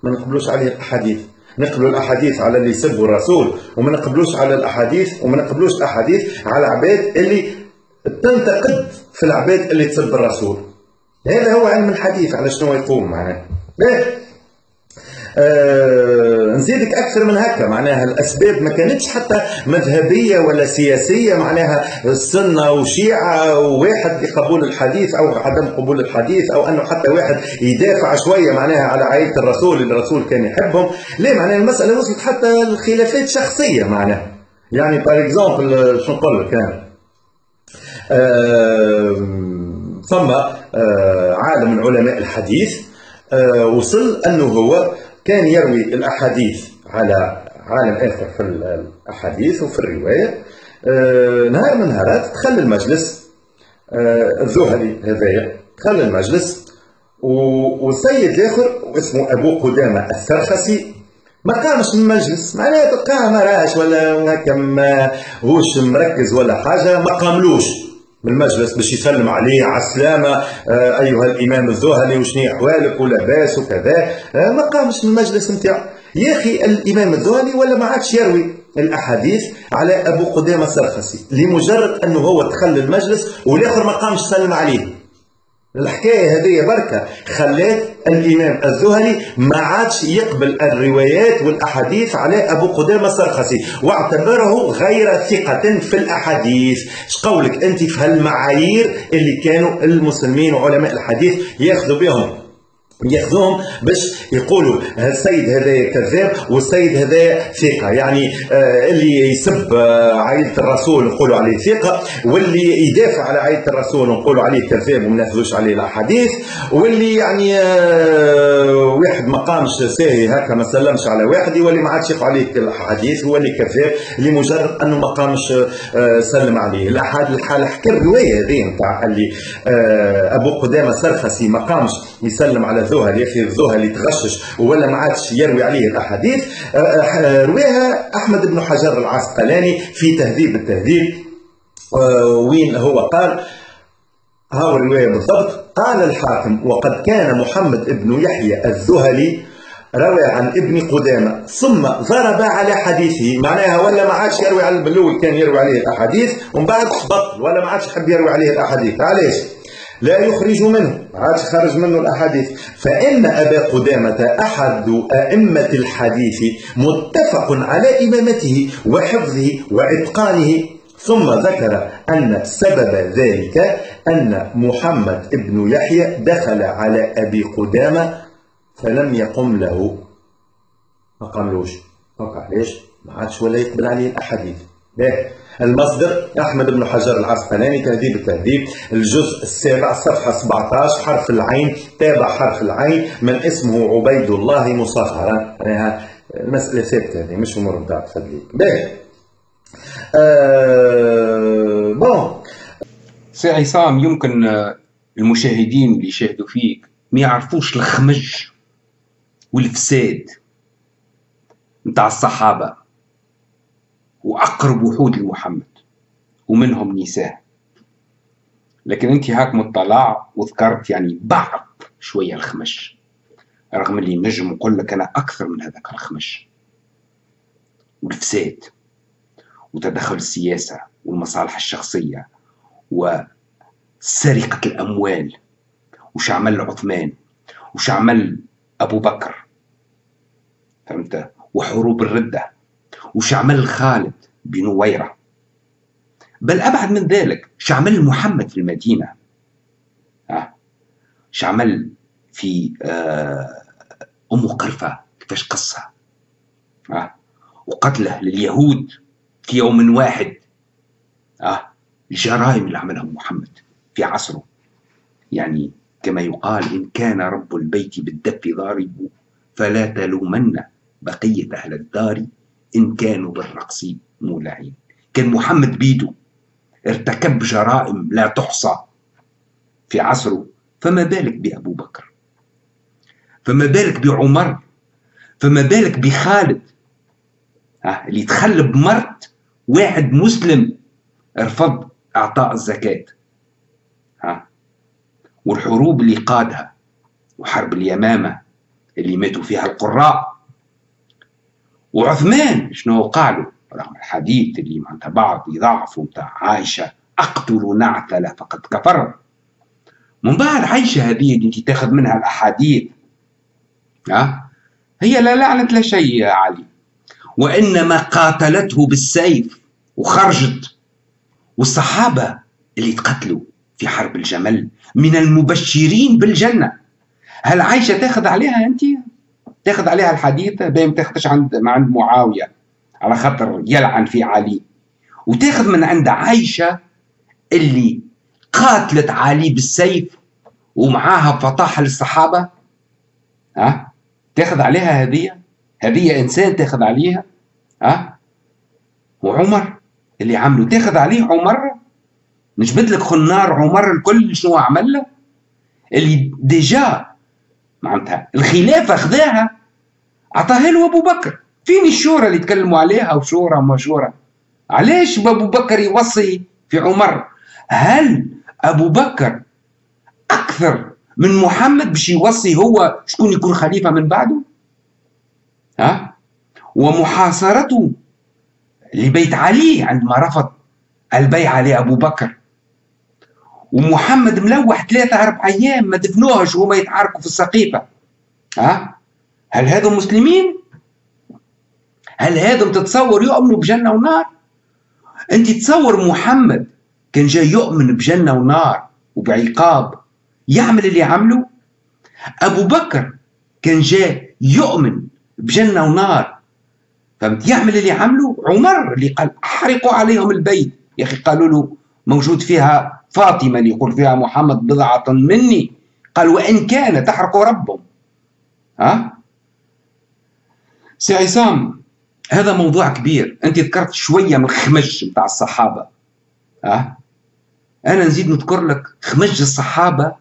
ما نقبلوش عليه الأحاديث. نقبلوا الأحاديث على اللي يسبوا الرسول وما نقبلوش على الأحاديث وما نقبلوش الأحاديث على عباد اللي تنتقد في العباد اللي تسب الرسول. هذا هو علم الحديث على شنو يقوم معناه آه نزيدك أكثر من هكا. معناها الأسباب ما كانتش حتى مذهبية ولا سياسية معناها السنة وشيعة وواحد لقبول الحديث أو عدم قبول الحديث أو أنه حتى واحد يدافع شوية معناها على عائلة الرسول اللي الرسول كان يحبهم. ليه؟ معناها المسألة وصلت حتى الخلافات شخصية معناها. يعني par exemple شو نقول لك آه ثم آه عالم من علماء الحديث آه وصل أنه هو كان يروي الأحاديث على عالم آخر في الأحاديث وفي الرواية. آه نهار من نهارات دخل المجلس آه الذهلي هذايا دخل المجلس والسيد الآخر اسمه أبو قدامة السرخسي ما قامش من المجلس. معناها تلقاه ما راش ولا هكا هوش مركز ولا حاجة ما قاملوش. من المجلس باش يسلم عليه على السلامة آه أيها الإمام الذهلي وشني أحوالك ولاباس وكذا. آه ما قامش من المجلس نتاعو. يا أخي الإمام الذهلي ولا ما عادش يروي الأحاديث على أبو قدامة السرخسي لمجرد أنه هو دخل المجلس والآخر ما قامش سلم عليه. الحكاية هذه بركة. خلات الإمام الزهري ما عادش يقبل الروايات والأحاديث على أبو قدامة السرخسي واعتبره غير ثقة في الأحاديث. إيش قولك أنت في هالمعايير اللي كانوا المسلمين وعلماء الحديث يأخذوا بهم؟ ياخذوهم باش يقولوا السيد هذا كذاب والسيد هذا ثقة. يعني آه اللي يسب آه عائلة الرسول نقولوا عليه ثقة واللي يدافع على عائلة الرسول نقولوا عليه كذاب وما ناخذوش عليه الأحاديث واللي يعني آه واحد ما قامش ساهي هكا ما سلمش على واحد واللي ما عادش يقع عليه الأحاديث هو اللي كذاب لمجرد أنه ما قامش آه سلم عليه. الحال حكى الرواية هذه نتاع اللي آه أبو قدامة السرخسي ما قامش يسلم على الذهلي يا أخي الذهلي تغشش ولا ما عادش يروي عليه الأحاديث. رواها أحمد بن حجر العسقلاني في تهذيب التهذيب. وين هو؟ قال ها الرواية بالضبط. قال الحاكم وقد كان محمد بن يحيى الذهلي روى عن ابن قدامة ثم ضرب على حديثه. معناها ولا ما عادش يروي على البلوي كان يروي عليه الأحاديث ومن بعد بطل ولا ما عادش يحب يروي عليه الأحاديث. علاش؟ لا يخرج منه. عادش خرج منه الأحاديث. فإن أبا قدامة أحد أئمة الحديث متفق على إمامته وحفظه وإتقانه ثم ذكر أن سبب ذلك أن محمد بن يحيى دخل على أبي قدامة فلم يقم له. ما قاملوش؟ ليش ما عادش ولا يقبل عليه الأحاديث. المصدر أحمد بن حجر العسقلاني تهذيب التهذيب الجزء السابع صفحة 17 حرف العين تابع حرف العين من اسمه عبيد الله مصغرا يعني المسألة ثابتة هذه مش أمور نتاع تخليك باهي. آه بون. سي عصام يمكن المشاهدين اللي يشاهدوا فيك ما يعرفوش الخمج والفساد نتاع الصحابة. وأقرب وحود لمحمد ومنهم نساء لكن أنت هاك مطلع وذكرت يعني بعض شوية الخمش رغم اللي نجم نقول لك أنا أكثر من هذاك الخمش. والفساد وتدخل السياسة والمصالح الشخصية وسرقة الأموال وش عمل عثمان وش عمل أبو بكر. فهمت؟ وحروب الردة. وش عمل خالد بنويرة بل أبعد من ذلك شو عمل محمد في المدينة؟ ها شو عمل في آه أم قرفة؟ كيفاش قصها؟ ها وقتله لليهود في يوم واحد. ها الجرائم اللي عملها محمد في عصره. يعني كما يقال إن كان رب البيت بالدف ضارب فلا تلومن بقية أهل الدار إن كانوا بالرقص مولعين. كان محمد بيده ارتكب جرائم لا تحصى في عصره فما بالك بأبو بكر؟ فما بالك بعمر؟ فما بالك بخالد؟ ها اللي تخلى بمرت واحد مسلم رفض إعطاء الزكاة. ها والحروب اللي قادها وحرب اليمامة اللي ماتوا فيها القراء. وعثمان شنو له رغم الحديث اللي معناتها بعض يضعفوا بتاع عائشة أقتل نعثل فقد كفر. من بعد عيشة هذه اللي تاخذ منها الأحاديث ها؟ هي لا لعنت لا شيء يا علي وإنما قاتلته بالسيف وخرجت. والصحابة اللي تقتلوا في حرب الجمل من المبشرين بالجنة هل عايشة تاخذ عليها أنت؟ تاخذ عليها الحديث بين ما تاخذش عند عند معاوية على خاطر يلعن في علي. وتاخذ من عند عايشة اللي قاتلت علي بالسيف ومعاها فطاحة للصحابة. ها؟ تاخذ عليها هذه هذه إنسان تاخذ عليها؟ ها؟ وعمر اللي عملوا تاخذ عليه عمر؟ نجبد لك خنار عمر الكل شنو عمل له؟ اللي ديجا معناتها الخلافة خذاها عطاها له أبو بكر. فين الشورى اللي تكلموا عليها؟ وشورى وما شورى علاش أبو بكر يوصي في عمر؟ هل أبو بكر أكثر من محمد باش يوصي هو شكون يكون خليفة من بعده؟ ها؟ ومحاصرته لبيت علي عندما رفض البيعة لأبو بكر. ومحمد ملوح ثلاثة أربع أيام ما دفنوهش وهما يتعاركوا في السقيفة ها هل هذا مسلمين؟ هل هذا تتصور يؤمنوا بجنة ونار؟ أنت تصور محمد كان جاي يؤمن بجنة ونار وبعقاب يعمل اللي عمله؟ أبو بكر كان جاي يؤمن بجنة ونار فهمت يعمل اللي عمله عمر اللي قال أحرقوا عليهم البيت يا أخي قالوا له موجود فيها فاطمة اللي يقول فيها محمد بضعة مني قال وإن كان تحرق ربهم. ها؟ سي عصام هذا موضوع كبير. أنت ذكرت شوية من الخمج بتاع الصحابة. ها؟ أنا نزيد نذكر لك خمج الصحابة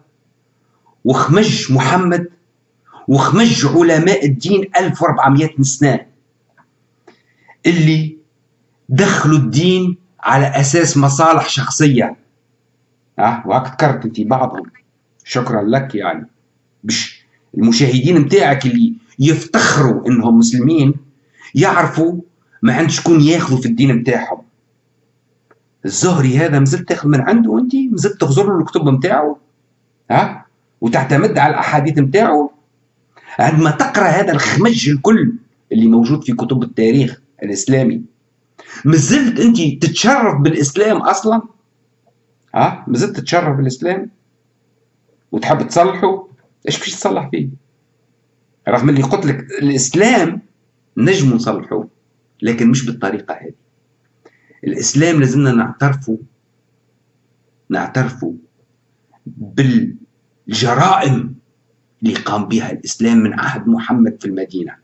وخمج محمد وخمج علماء الدين 1400 سنة اللي دخلوا الدين على أساس مصالح شخصية. وهك ذكرت انت بعضهم. شكرا لك يعني. بش المشاهدين متاعك اللي يفتخروا إنهم مسلمين يعرفوا ما عند شكون ياخذوا في الدين متاعهم. الزهري هذا مازلت تاخذ من عنده أنت؟ مازلت تغزر له الكتب متاعه؟ ها؟ وتعتمد على الأحاديث متاعه؟ عندما تقرأ هذا الخمج الكل اللي موجود في كتب التاريخ الإسلامي مازلت أنت تتشرف بالإسلام أصلا؟ ها؟ مازلت تتشرف بالإسلام وتحب تصلحه. إيش باش تصلح فيه؟ رغم اللي قلت لك الإسلام نجم نصلحه لكن مش بالطريقة هذه. الإسلام لازمنا نعترفوا نعترفوا بالجرائم اللي قام بها الإسلام من عهد محمد في المدينة.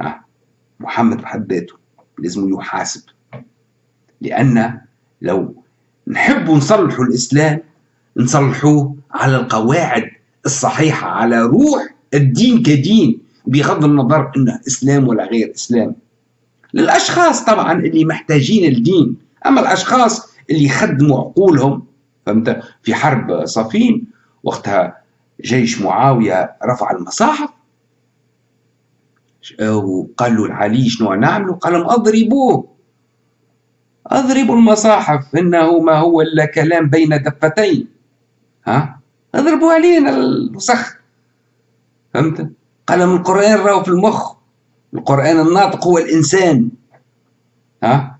ها؟ محمد بحد ذاته لازم يحاسب. لأن لو نحب نصلحوا الإسلام نصلحوه على القواعد الصحيحة على روح الدين كدين بغض النظر انه إسلام ولا غير إسلام. للأشخاص طبعا اللي محتاجين الدين أما الأشخاص اللي خدموا عقولهم فهمت؟ في حرب صفين وقتها جيش معاوية رفع المصاحف وقالوا العلي شنو نعملوا؟ قال لهم أضربوه. اضربوا المصاحف إنه ما هو إلا كلام بين دفتين. ها؟ اضربوا علينا الوسخ فهمت؟ قال لهم القرآن راهو في المخ. القرآن الناطق هو الإنسان. ها؟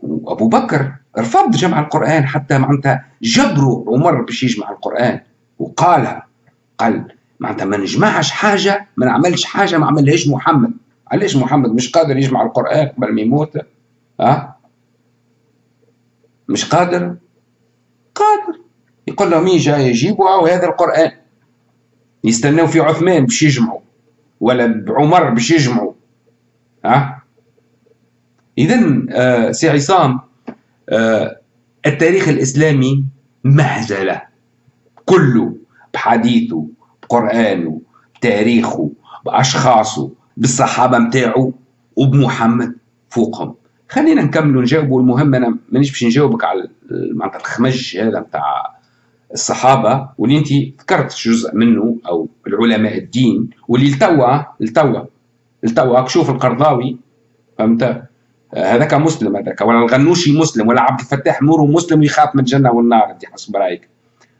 وأبو بكر رفض جمع القرآن حتى معناتها جبروا عمر باش يجمع القرآن. وقالها قال معناتها ما نجمعش حاجة ما نعملش حاجة ما عملهاش محمد. علاش محمد؟ مش قادر يجمع القرآن قبل ما يموت. ها؟ مش قادر. قادر. يقول لهم مين جاي يجيبوا وهذا القرآن. يستناو في عثمان باش يجمعوا. ولا بعمر باش يجمعوا. ها؟ اذا آه سي عصام آه التاريخ الإسلامي مهزلة. كله بحديثه بقرآنه بتاريخه بأشخاصه بالصحابة متاعه وبمحمد فوقهم. خلينا نكملوا نجاوبوا المهم. أنا مانيش باش نجاوبك على معناتها الخمج هذا نتاع الصحابة واللي أنت ذكرت جزء منه أو العلماء الدين واللي لتوا لتوا لتوا شوف القرضاوي فهمت؟ هذاك مسلم هذاك ولا الغنوشي مسلم ولا عبد الفتاح نور مسلم يخاف من الجنة والنار انت حسب رايك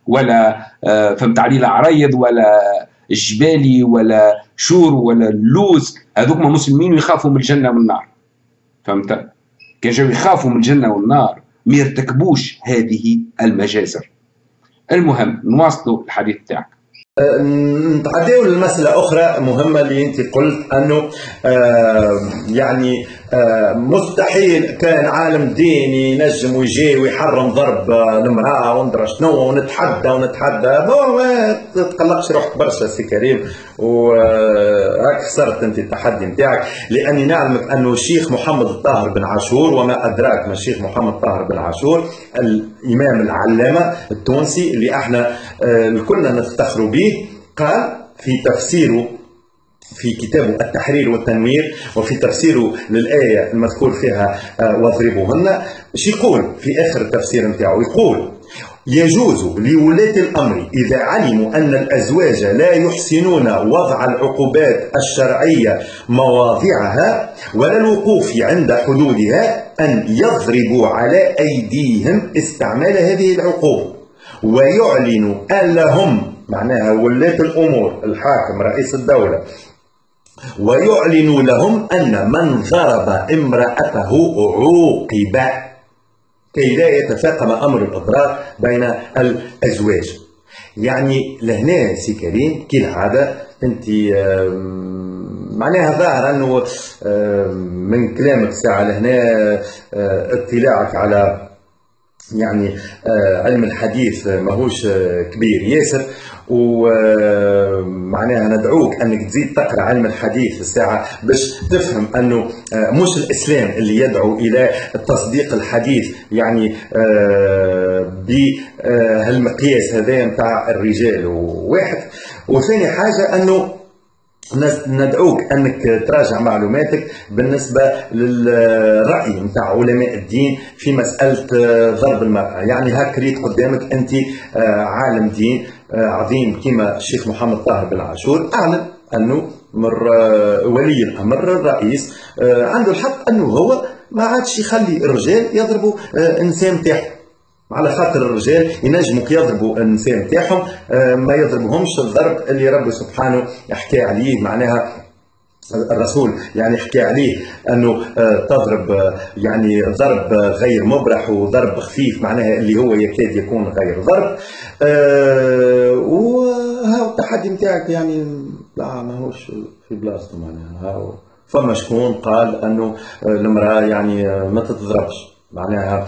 ولا آه، فهمت علي العريض ولا الجبالي ولا شور ولا اللوز هذوك مسلمين ويخافوا من الجنة والنار. فهمت؟ كان جاو يخافوا من الجنة والنار ما يرتكبوش هذه المجازر. المهم نواصلوا الحديث تاعك. نتعداو للمسألة أخرى مهمة اللي أنت قلت أنه يعني مستحيل كان عالم ديني ينجم ويجي ويحرم ضرب المرأة وندرى شنو ونتحدى ونتحدى. ما تقلقش روحك برشا سي كريم وهاك خسرت أنت التحدي نتاعك لأني نعلمك أنه الشيخ محمد الطاهر بن عاشور وما أدراك ما الشيخ محمد الطاهر بن عاشور الإمام العلامة التونسي اللي إحنا الكلنا نفتخر به قال في تفسيره في كتابه التحرير والتنوير وفي تفسيره للآية المذكور فيها آه، واضربوهن. شو يقول في آخر التفسير نتاعو يقول يجوز لولاة الأمر إذا علموا أن الأزواج لا يحسنون وضع العقوبات الشرعية مواضعها ولا الوقوف عند حدودها أن يضربوا على أيديهم استعمال هذه العقوبة ويعلنوا لهم معناها ولاة الأمور الحاكم رئيس الدولة ويعلن لهم أن من ضرب امرأته عوقب. كي لا يتفاقم أمر الإضرار بين الأزواج. يعني لهنا سي كريم كالعادة أنت معناها ظاهر أنه من كلامك ساعة لهنا اطلاعك على يعني علم الحديث ماهوش كبير. ياسر ومعناها ندعوك أنك تزيد تقرأ علم الحديث الساعة باش تفهم أنه آه، مش الإسلام اللي يدعو إلى تصديق الحديث يعني آه، بهالمقياس هذا نتاع الرجال واحد وثاني حاجة أنه ندعوك أنك تراجع معلوماتك بالنسبة للرأي نتاع علماء الدين في مسألة آه، ضرب المرأة. يعني هاك ريت قدامك أنت عالم دين. آه، عظيم كما الشيخ محمد طاهر بن عاشور. اعلن أنه مر آه، ولي الأمر الرئيس آه، عنده الحق أنه هو ما عادش يخلي الرجال يضربوا النساء نتاعهم على خاطر الرجال ينجموا يضربوا النساء نتاعهم ما يضربهمش الضرب اللي ربي سبحانه يحكي عليه معناها الرسول يعني حكى عليه أنه آه، تضرب آه، يعني ضرب غير مبرح وضرب خفيف معناها اللي هو يكاد يكون غير ضرب. آه، وها التحدي نتاعك يعني؟ لا ماهوش في بلاصته معناها. فما شكون قال أنه المرأة يعني ما تتضربش؟ معناها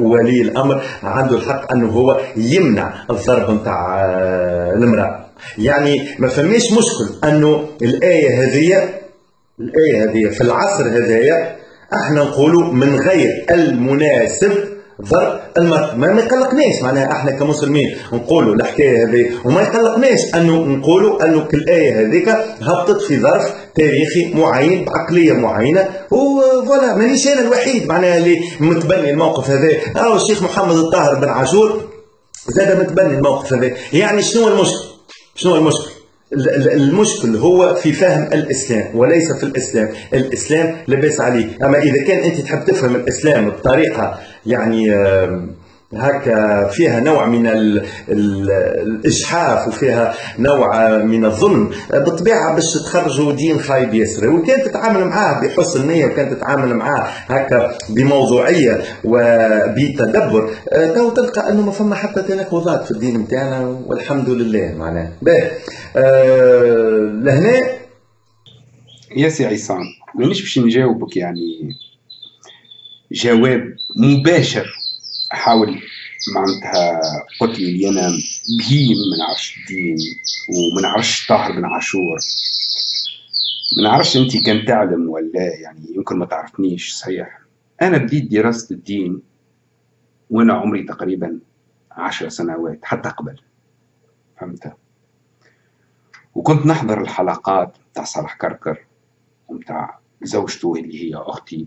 ولي الأمر عنده الحق أنه هو يمنع الضرب نتاع المرأة. يعني ما فماش مشكل أنه الآية هذه الآية هذه في العصر هذايا إحنا نقولوا من غير المناسب ضرب المرأة ما يقلقناش معناها إحنا كمسلمين نقولوا الحكاية هذه وما يقلقناش أنه نقولوا أنه الآية هذيك هبطت في ظرف تاريخي معين بعقلية معينة وفوالا مانيش أنا الوحيد معناها اللي متبني الموقف هذا. أو الشيخ محمد الطاهر بن عاشور زاد متبني الموقف هذا. يعني شنو المشكل؟ شنو المشكل؟ المشكل هو في فهم الإسلام وليس في الإسلام، الإسلام لباس عليه، أما إذا كان أنت تحب تفهم الإسلام بطريقة يعني هكا فيها نوع من الإجحاف وفيها نوع من الظلم. بالطبيعة باش تخرجوا دين خايب ياسر. وكان تتعامل معاه بحسن نية وكان تتعامل معاه هكا بموضوعية وبتدبر. تو تلقى أنه ما فما حتى تناقضات في الدين نتاعنا والحمد لله معناه. باهي لهنا يا سي عصام مانيش باش نجاوبك يعني جواب مباشر. أحاول معناتها قلت لي أنا بهيم ما نعرفش الدين وما نعرفش طاهر بن عاشور. ما نعرفش أنت كان تعلم ولا يعني يمكن ما تعرفنيش صحيح. أنا بديت دراسة الدين وأنا عمري تقريبا عشر سنوات حتى قبل. فهمت؟ وكنت نحضر الحلقات بتاع صالح كركر ومتاع زوجته اللي هي أختي.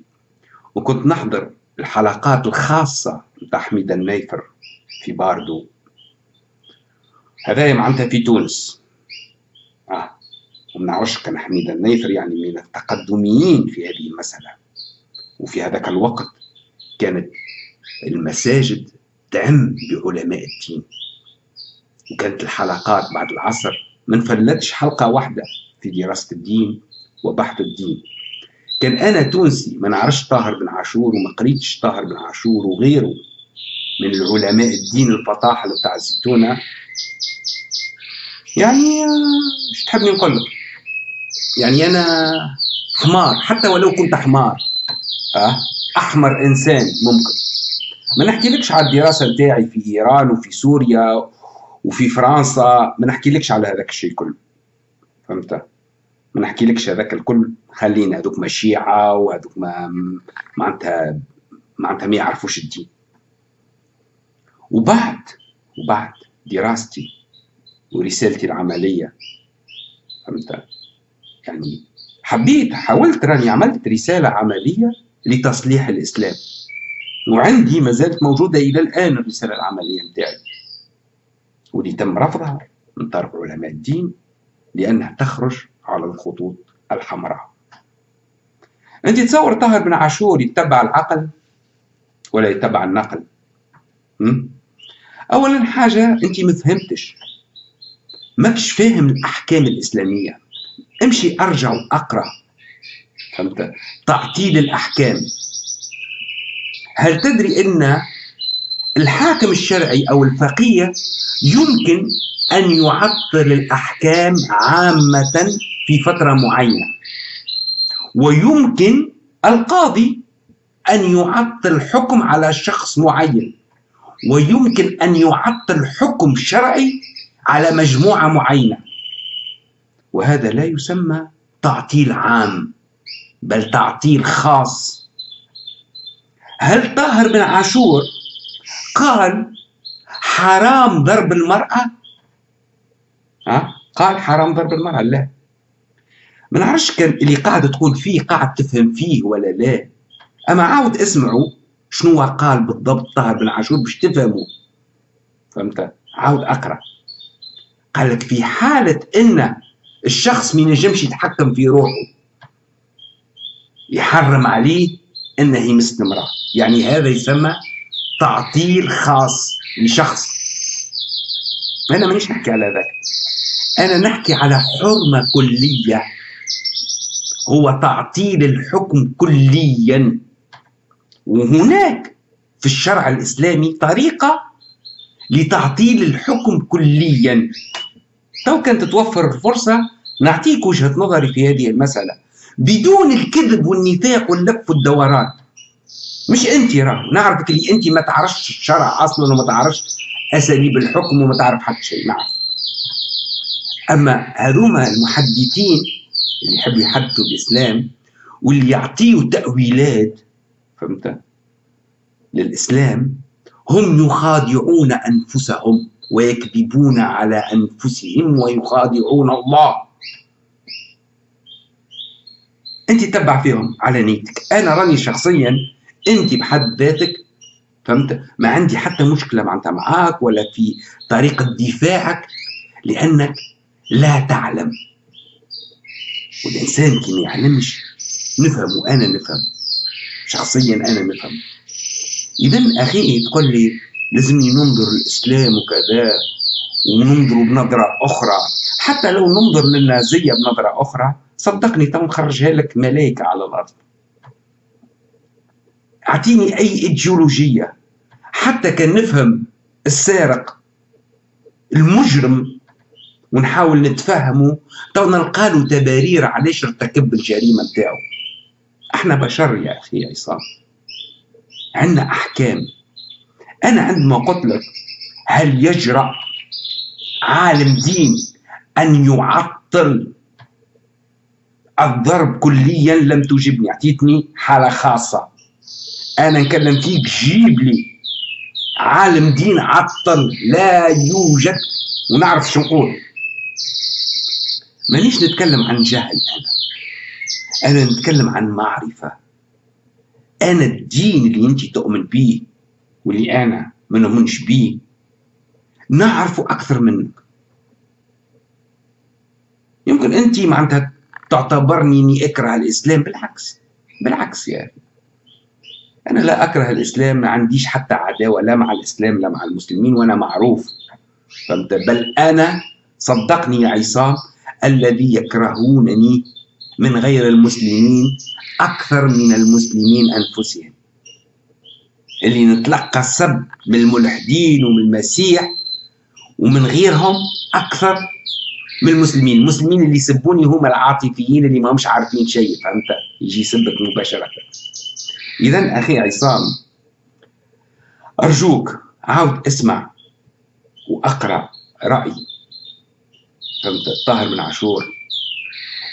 وكنت نحضر الحلقات الخاصة بتاع حميد النيفر في باردو. هذا معناتها في تونس. آه. ومنعرفش كان حميد النيفر يعني من التقدميين في هذه المسألة. وفي هذاك الوقت كانت المساجد تعم بعلماء الدين. وكانت الحلقات بعد العصر ما نفلتش حلقة واحدة في دراسة الدين وبحث الدين. كان أنا تونسي ما نعرفش طاهر بن عاشور وما قريتش طاهر بن عاشور وغيره من العلماء الدين الفطاحل بتاع الزيتونة. يعني إيش تحبني نقول لك. يعني أنا حمار حتى ولو كنت حمار أه؟ أحمر إنسان ممكن. ما نحكي لكش على الدراسة نتاعي في إيران وفي سوريا وفي فرنسا ما نحكي لكش على هذاك الشيء كله. فهمت؟ ما نحكي لكش هذاك الكل. خلينا هذوك ما شيعة وهذوك ما معناتها معناتها ما يعرفوش الدين. وبعد وبعد دراستي ورسالتي العملية فهمت؟ يعني حبيت حاولت راني عملت رسالة عملية لتصليح الإسلام. وعندي ما زالت موجودة إلى الآن الرسالة العملية نتاعي. واللي تم رفضها من طرف علماء الدين لأنها تخرج على الخطوط الحمراء. أنت تصور طاهر بن عاشور يتبع العقل ولا يتبع النقل؟ م? أولا حاجة أنت ما فهمتش. ماكش فاهم الأحكام الإسلامية. امشي أرجع وأقرأ. فهمت؟ تعطيل الأحكام. هل تدري أن الحاكم الشرعي أو الفقيه يمكن أن يعطل الأحكام عامة في فترة معينة. ويمكن القاضي أن يعطل حكم على شخص معين ويمكن أن يعطل حكم شرعي على مجموعة معينة. وهذا لا يسمى تعطيل عام بل تعطيل خاص. هل طاهر بن عاشور قال حرام ضرب المرأة؟ ها؟ قال حرام ضرب المرأة لا. ما نعرفش كان اللي قاعد تقول فيه قاعد تفهم فيه ولا لا. أما عاود اسمعوا شنو قال بالضبط طاهر بن عاشور باش تفهموا فهمت؟ عاود أقرأ. قال لك في حالة إن الشخص ما ينجمش يتحكم في روحه يحرم عليه إنه يمس امرأة يعني هذا يسمى تعطيل خاص لشخص. أنا مانيش نحكي على ذاك. أنا نحكي على حرمة كلية. هو تعطيل الحكم كليا. وهناك في الشرع الإسلامي طريقة لتعطيل الحكم كليا. تو كانت تتوفر الفرصة نعطيك وجهة نظري في هذه المسألة. بدون الكذب والنفاق واللف والدوران. مش أنت راه نعرفك اللي أنت ما تعرفش الشرع أصلا وما تعرفش أساليب الحكم وما تعرف حتى شيء. نعرف أما هذوما المحدثين اللي يحبوا يحدثوا الاسلام واللي يعطيه تأويلات فهمت؟ للإسلام هم يخادعون أنفسهم ويكذبون على أنفسهم ويخادعون الله. أنت تتبع فيهم على نيتك. أنا راني شخصيا أنت بحد ذاتك فهمت؟ ما عندي حتى مشكلة معناتها معاك ولا في طريقة دفاعك لأنك لا تعلم. والإنسان ما يعلمش نفهم وأنا نفهم شخصيا أنا نفهم إذا أخي تقول لي لازمني ننظر الإسلام وكذا وننظر بنظرة أخرى. حتى لو ننظر للنازية بنظرة أخرى صدقني تو نخرجها لك ملائكة على الأرض. أعطيني أي إيديولوجية. حتى كان نفهم السارق المجرم ونحاول نتفهمه نلقى له تبارير علاش ارتكب الجريمة نتاعو إحنا بشر يا أخي عصام. عندنا أحكام. أنا عندما قلت لك هل يجرأ عالم دين أن يعطل الضرب كليا؟ لم تجبني. أعطيتني حالة خاصة. أنا نكلم فيك جيب لي. عالم دين عطل. لا يوجد. ونعرف شو نقول. مانيش نتكلم عن جهل أنا. أنا نتكلم عن معرفة. أنا الدين اللي أنت تؤمن به واللي أنا ما نؤمنش به نعرفه أكثر منك. يمكن أنت معناتها تعتبرني إني أكره الإسلام بالعكس بالعكس يا أخي. أنا لا أكره الإسلام ما عنديش حتى عداوة لا مع الإسلام لا مع المسلمين وأنا معروف. فهمت؟ بل أنا صدقني يا عصام الذي يكرهونني من غير المسلمين أكثر من المسلمين أنفسهم. اللي نتلقى السب من الملحدين ومن المسيح ومن غيرهم أكثر من المسلمين. المسلمين اللي يسبوني هم العاطفيين اللي ما همش عارفين شيء فهمت؟ يجي يسبك مباشرة. إذا أخي عصام أرجوك عاود اسمع وأقرأ رأي فهمت طاهر بن عاشور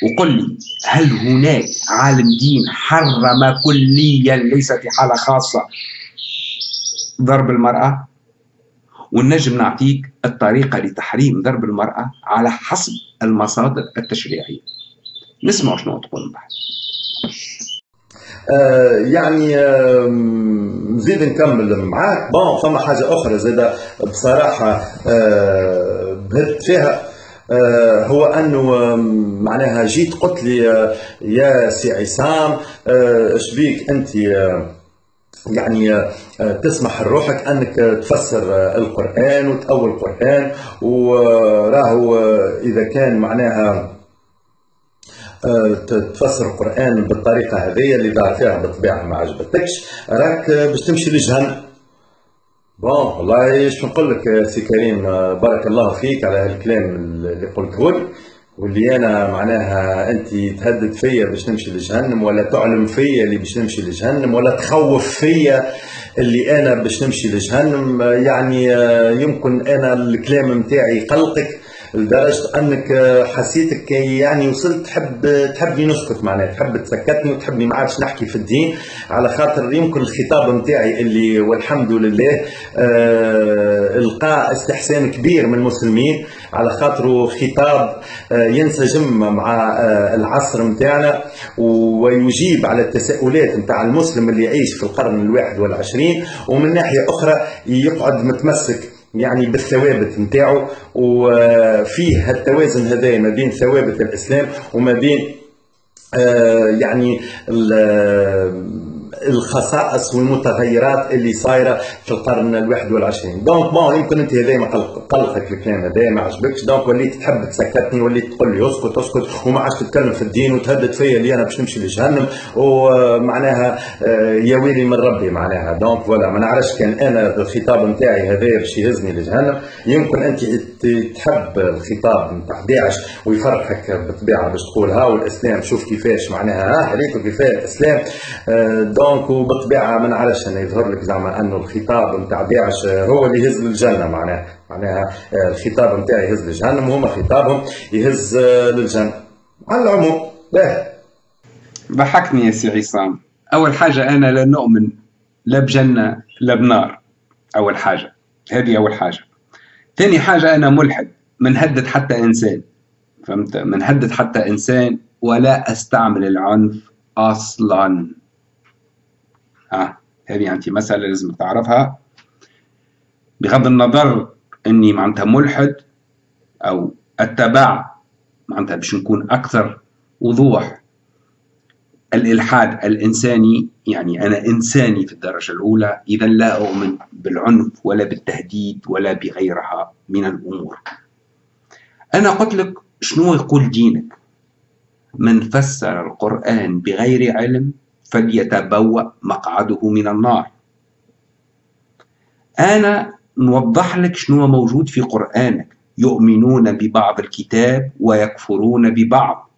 وقل لي هل هناك عالم دين حرم كليا ليس في حالة خاصة ضرب المرأة؟ ونجم نعطيك الطريقة لتحريم ضرب المرأة على حسب المصادر التشريعية. نسمع شنو تقول بعد. آه يعني آه نزيد نكمل معاك. بون فما حاجة أخرى زادة بصراحة آه بهت فيها هو أنه معناها جيت قلت لي آه، يا سي عصام آه، اش بيك أنت؟ يعني آه، تسمح لروحك أنك تفسر آه، القرآن وتأول القرآن وراهو آه، إذا كان معناها تفسر القرآن بالطريقة هذه اللي دار فيها بالطبيعة ما عجبتكش راك باش تمشي لجهنم bon والله إيش نقول لك سي كريم؟ بارك الله فيك على هالكلام اللي قلته لي واللي أنا معناها أنت تهدد فيا باش نمشي لجهنم ولا تعلم فيا اللي باش نمشي لجهنم ولا تخوف فيا اللي أنا باش نمشي لجهنم. يعني يمكن أنا الكلام نتاعي يقلقك لدرجه أنك حسيتك يعني وصلت تحب تحبني نسكت معناها. تحب تسكتني وتحبني. ما عادش نحكي في الدين. على خاطر يمكن الخطاب نتاعي اللي والحمد لله آه القى استحسان كبير من المسلمين. على خاطره خطاب آه ينسجم مع آه العصر نتاعنا ويجيب على التساؤلات نتاع المسلم اللي يعيش في القرن الواحد والعشرين. ومن ناحية أخرى يقعد متمسك يعني بالثوابت نتاعو وفيه التوازن هذا ما بين ثوابت الإسلام وما بين آه يعني الخصائص والمتغيرات اللي صايرة في القرن الواحد والعشرين. donc bon يمكن أنت هذا ما قلقك الكلام هذا ما عجبكش. donc وليت تحب تسكتني وليت تقول لي اسكت اسكت وما عادش تتكلم في الدين وتهدد فيا اللي أنا باش نمشي لجهنم. ومعناها آه، يا ويلي من ربي معناها. donc voilà ما نعرفش كان أنا الخطاب نتاعي هذا باش يهزني لجهنم. يمكن أنت تحب الخطاب نتاع داعش ويفرحك بالطبيعة باش تقول ها والإسلام شوف كيفاش معناها ها ريتو كيفاش الإسلام. donc donc وبالطبيعه ما نعرفش أنا يظهر لك زعما أنه الخطاب نتاع داعش هو اللي يهز للجنه معناها. معناها الخطاب نتاعي يهز للجهنم وهما خطابهم يهز للجنة. على العموم باهي ضحكني يا سي عصام. أول حاجة أنا لا نؤمن لا بجنة لا بنار. أول حاجة. هذه أول حاجة. ثاني حاجة أنا ملحد. من هدد حتى إنسان. فهمت؟ من هدد حتى إنسان ولا أستعمل العنف أصلا. ها هذه أنت مسألة لازم تعرفها. بغض النظر إني معناتها ملحد أو اتبع معناتها باش نكون أكثر وضوح. الإلحاد الإنساني يعني أنا إنساني في الدرجة الأولى إذا لا أؤمن بالعنف ولا بالتهديد ولا بغيرها من الأمور. أنا قلت لك شنو يقول دينك؟ من فسر القرآن بغير علم فليتبوأ مقعده من النار. أنا نوضح لك شنو موجود في قرآنك. يؤمنون ببعض الكتاب ويكفرون ببعض.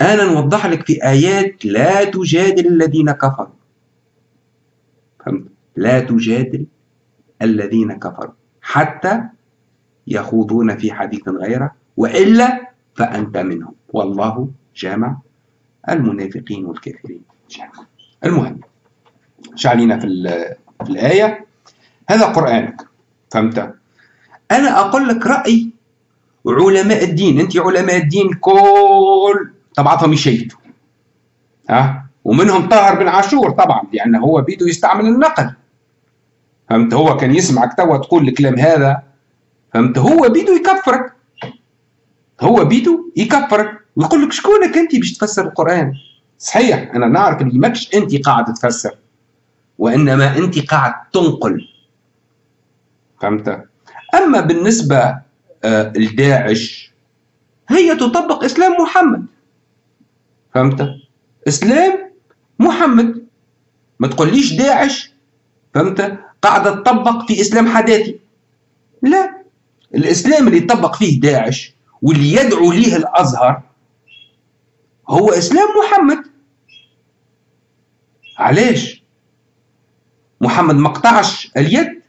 أنا نوضح لك في آيات لا تجادل الذين كفروا. فهمت؟ لا تجادل الذين كفروا. حتى يخوضون في حديث غيره وإلا فأنت منهم. والله جامع المنافقين والكافرين. المهم شعلينا في, في الآية. هذا قرآنك. فهمت؟ أنا أقول لك رأي علماء الدين. أنت علماء الدين كل طبعتهم يشيتوا ها؟ ومنهم طاهر بن عاشور طبعا لأنه هو بيده يستعمل النقل. فهمت؟ هو كان يسمعك توا تقول الكلام هذا. فهمت؟ هو بيده يكفرك. هو بيده يكفرك. ويقول لك شكونك انت باش تفسر القرآن؟ صحيح أنا نعرف اللي ماكش أنت قاعد تفسر وإنما أنت قاعد تنقل. فهمت؟ أما بالنسبة آه، لداعش هي تطبق إسلام محمد. فهمت؟ إسلام محمد. ما تقوليش داعش. فهمت؟ قاعدة تطبق في إسلام حداثي. لا الإسلام اللي يطبق فيه داعش واللي يدعو ليه الأزهر هو إسلام محمد. علاش؟ محمد ما قطعش اليد.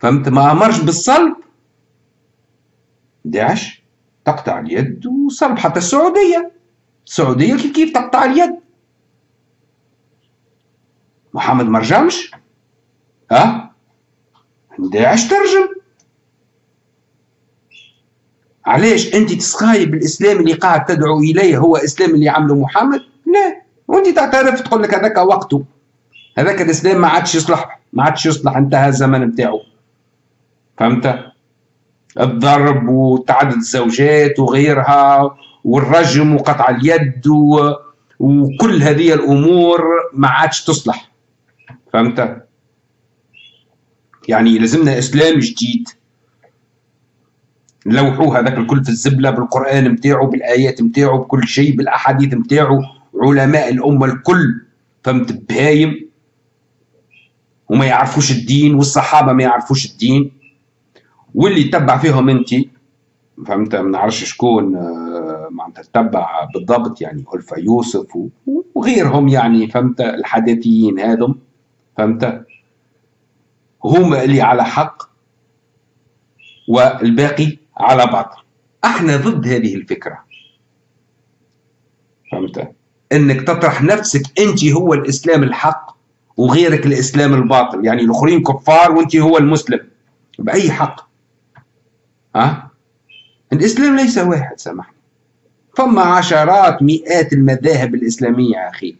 فهمت؟ ما أمرش بالصلب. داعش تقطع اليد وصلب. حتى السعودية. السعودية كيف كيف تقطع اليد؟ محمد ما رجمش ها؟ داعش ترجم. علاش انت تسخايب الاسلام اللي قاعد تدعو إليه هو إسلام اللي عمله محمد؟ لا. وانت تعترف تقول لك هذاك وقته. هذاك الإسلام ما عادش يصلح. ما عادش يصلح. انتهى الزمن بتاعه فهمت؟ الضرب وتعدد الزوجات وغيرها والرجم وقطع اليد و... وكل هذه الأمور ما عادش تصلح. فهمت؟ يعني لازمنا إسلام جديد. لوحوه هذاك الكل في الزبلة بالقرآن نتاعو بالآيات نتاعو بكل شيء بالأحاديث نتاعو علماء الأمة الكل. فهمت؟ بهايم. وما يعرفوش الدين والصحابة ما يعرفوش الدين. واللي تبع فيهم انت فهمت؟ ما نعرفش شكون آه، معناتها تتبع بالضبط يعني ألفا يوسف وغيرهم يعني فهمت؟ الحداثيين هذم فهمت؟ هما اللي على حق. والباقي على باطل أحنا ضد هذه الفكرة. فهمت؟ إنك تطرح نفسك أنت هو الإسلام الحق وغيرك الإسلام الباطل. يعني الآخرين كفار وأنت هو المسلم. بأي حق. ها؟ الإسلام ليس واحد سامحني. فما عشرات مئات المذاهب الإسلامية يا أخي.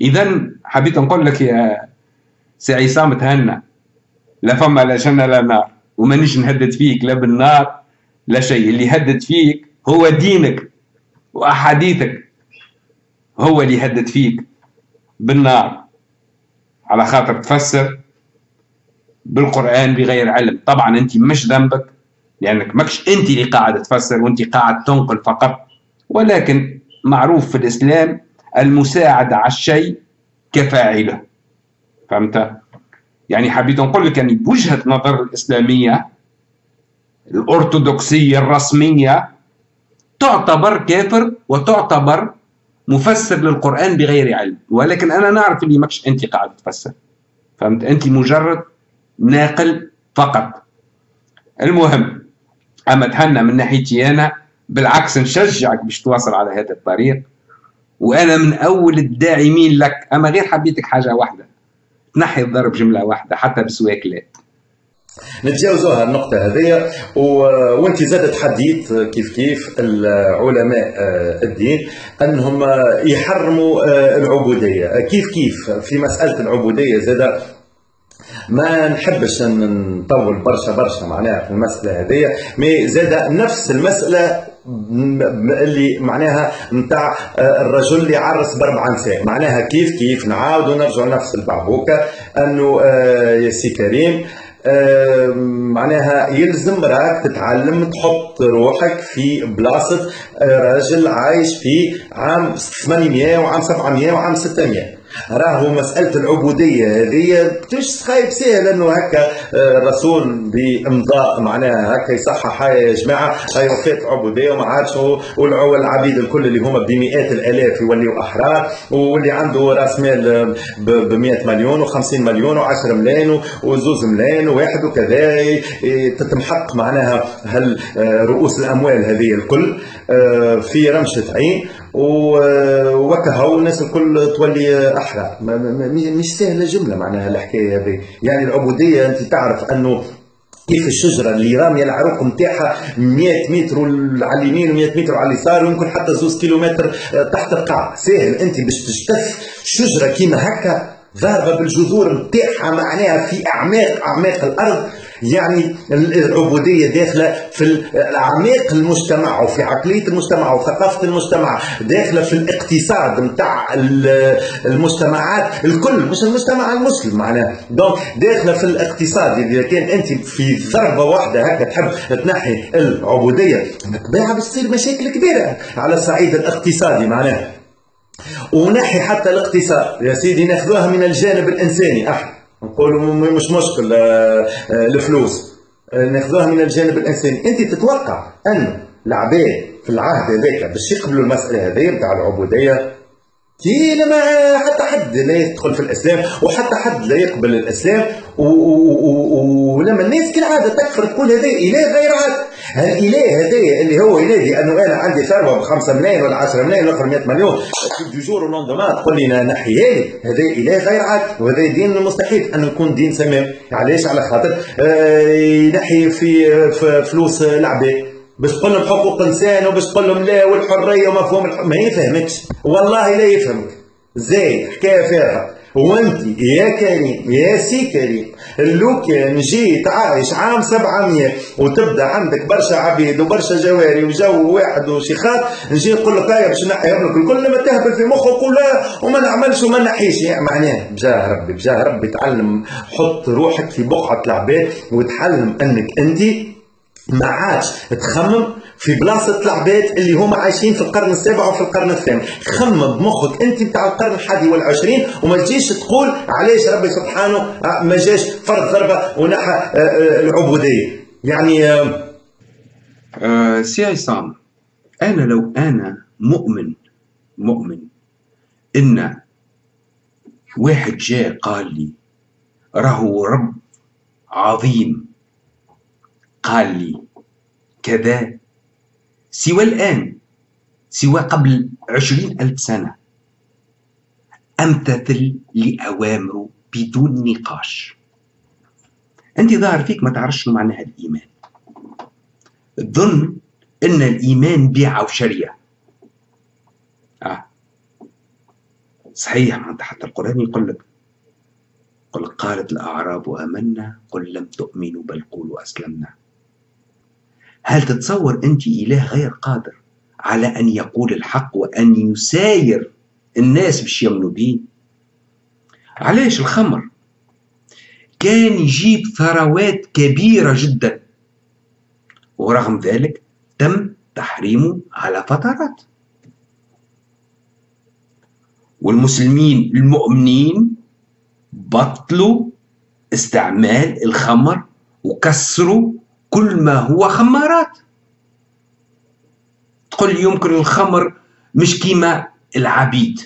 اذا حبيت نقول لك يا سي عصام تهنى. لا فما لا جنه لا نار. ومانيش نهدد فيك لا بالنار لا شيء. اللي يهدد فيك هو دينك وأحاديثك. هو اللي يهدد فيك بالنار. على خاطر تفسر بالقرآن بغير علم. طبعا أنت مش ذنبك لأنك ماكش أنت اللي قاعد تفسر وأنت قاعد تنقل فقط. ولكن معروف في الإسلام المساعدة على الشيء كفاعله. فهمت؟ يعني حبيت نقول لك يعني بوجهة نظر الإسلامية الأرثوذكسية الرسمية تعتبر كافر وتعتبر مفسر للقرآن بغير علم ولكن أنا نعرف اللي ماكش أنت قاعد تفسر. فهمت؟ أنت مجرد ناقل فقط. المهم أما تهنى من ناحيتي أنا بالعكس نشجعك باش تواصل على هذا الطريق وأنا من أول الداعمين لك. أما غير حبيتك حاجة واحدة تنحي الضرب جملة واحدة حتى بسواك لا. نتجاوزوها النقطة هذه. وانت زاد تحديت كيف كيف العلماء آه، الدين أنهم يحرموا آه، العبودية. كيف كيف في مسألة العبودية زاد؟ ما نحبش نطول برشا برشا معناها في المسألة هذه مي زاد نفس المسألة اللي معناها نتاع آه، الرجل اللي عرس باربع نساء معناها كيف كيف نعاودوا نرجعوا نفس البعبوكه انه آه، يا سي كريم آه، معناها يلزم راك تتعلم تحط روحك في بلاصة راجل عايش في عام 800 وعام 700 وعام 600 راهو مسألة العبودية هذه خايب سهل انه هكا آه، الرسول بإمضاء معناها هكا يصحح يا جماعة هاي وفات العبودية وما عادش والعبيد الكل اللي هما بمئات الآلاف يوليوا أحرار واللي عنده راس مال ب 100 مليون و50 مليون و10 ملايين وزوز ملايين وواحد وكذا تتمحق معناها هل آه، رؤوس الأموال هذه الكل آه، في رمشة عين. وكهو الناس الكل تولي احرار مش سهلة جملة معناها الحكاية هذه. يعني العبودية أنت تعرف أنه كيف الشجرة اللي رامية العروق نتاعها 100 متر على اليمين و100 متر على اليسار ويمكن حتى زوز كيلومتر تحت القاع. سهل. أنت باش تجتث شجرة كيما هكا ضاربة بالجذور نتاعها معناها في أعماق أعماق الأرض يعني العبودية داخلة في أعماق المجتمع وفي عقلية المجتمع وثقافة المجتمع داخلة في الاقتصاد نتاع المجتمعات الكل مش المجتمع المسلم معناه دونك داخلة في الاقتصاد إذا كان أنت في ضربة واحدة هكا تحب تنحي العبودية بالطبيعة بتصير مشاكل كبيرة على الصعيد الاقتصادي معناه ونحي حتى الاقتصاد. يا سيدي ناخذوها من الجانب الإنساني إحنا نقولوا مش مشكل آه، آه، الفلوس. آه، ناخذوها من الجانب الإنساني. أنت تتوقع أن العباد في العهد هذاك باش يقبلوا المسألة هذه نتاع العبودية كي لما حتى حد لا يدخل في الإسلام وحتى حد لا يقبل الإسلام ولما الناس كالعاده تكفر تقول هذا إله غير عاد هالإله هذايا اللي هو ينادي انه أنا عندي ثروة ب 5 ملايين ولا 10 ملايين والاخر 100 مليون. du jour au lendemain تقول لي نحيها لي هذا إله غير عاد وهذا دين مستحيل. انه يكون دين سماوي علاش؟ على خاطر آه ينحي في, في فلوس العباد باش تقول لهم حقوق إنسان وباش تقول لهم لا والحرية ومفهوم الح... ما يفهمكش. والله لا يفهمك. زين حكاية فارغة. وأنت يا كريم يا سي كريم لو كان جيت عايش عام 700 وتبدأ عندك برشا عبيد وبرشا جواري وجو واحد وشيخات نجي نقول لك هيا باش نحي ابنك الكل ما تهبل في مخه وقول وما نعملش وما نحيش. يعني معناه بجاه ربي بجاه ربي تعلم حط روحك في بقعة العباد وتعلم إنك أنت ما عادش تخمم في بلاصة العباد اللي هما عايشين في القرن السابع وفي القرن الثامن. خمم بمخك انت بتاع القرن الحادي والعشرين وما تجيش تقول علاش ربي سبحانه آه، ما جاش فرض ضربة ونحى آه، آه، العبودية. يعني آه سي عصام أنا لو أنا مؤمن مؤمن إن واحد جاء قال لي راهو رب عظيم قال لي كذا سوى الآن سوى قبل عشرين ألف سنة. أمتثل لأوامره بدون نقاش. أنت ظاهر فيك ما تعرفش شنو معناها الإيمان. تظن أن الإيمان بيعة وشريعة آه. صحيح معناتها حتى القرآن يقول لك قل قالت الأعراب آمنا قل لم تؤمنوا بل قولوا أسلمنا. هل تتصور أنت إله غير قادر على أن يقول الحق وأن يساير الناس باش يمنوا به؟ علاش الخمر؟ كان يجيب ثروات كبيرة جدا ورغم ذلك تم تحريمه على فترات. والمسلمين المؤمنين بطلوا استعمال الخمر وكسروا كل ما هو خمارات. تقول لي يمكن الخمر مش كيما العبيد.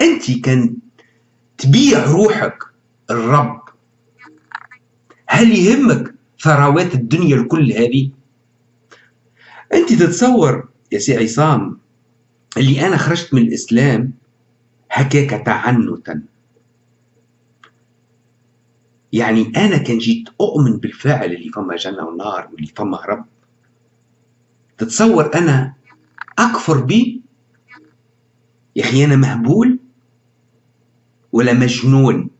أنت كان تبيع روحك الرب. هل يهمك ثروات الدنيا الكل هذه؟ أنت تتصور يا سي عصام اللي أنا خرجت من الإسلام هكاك تعنتا. يعني أنا كان جيت أؤمن بالفعل اللي فما جنة ونار واللي فما رب. تتصور أنا أكفر بيه يا أخي أنا مهبول ولا مجنون؟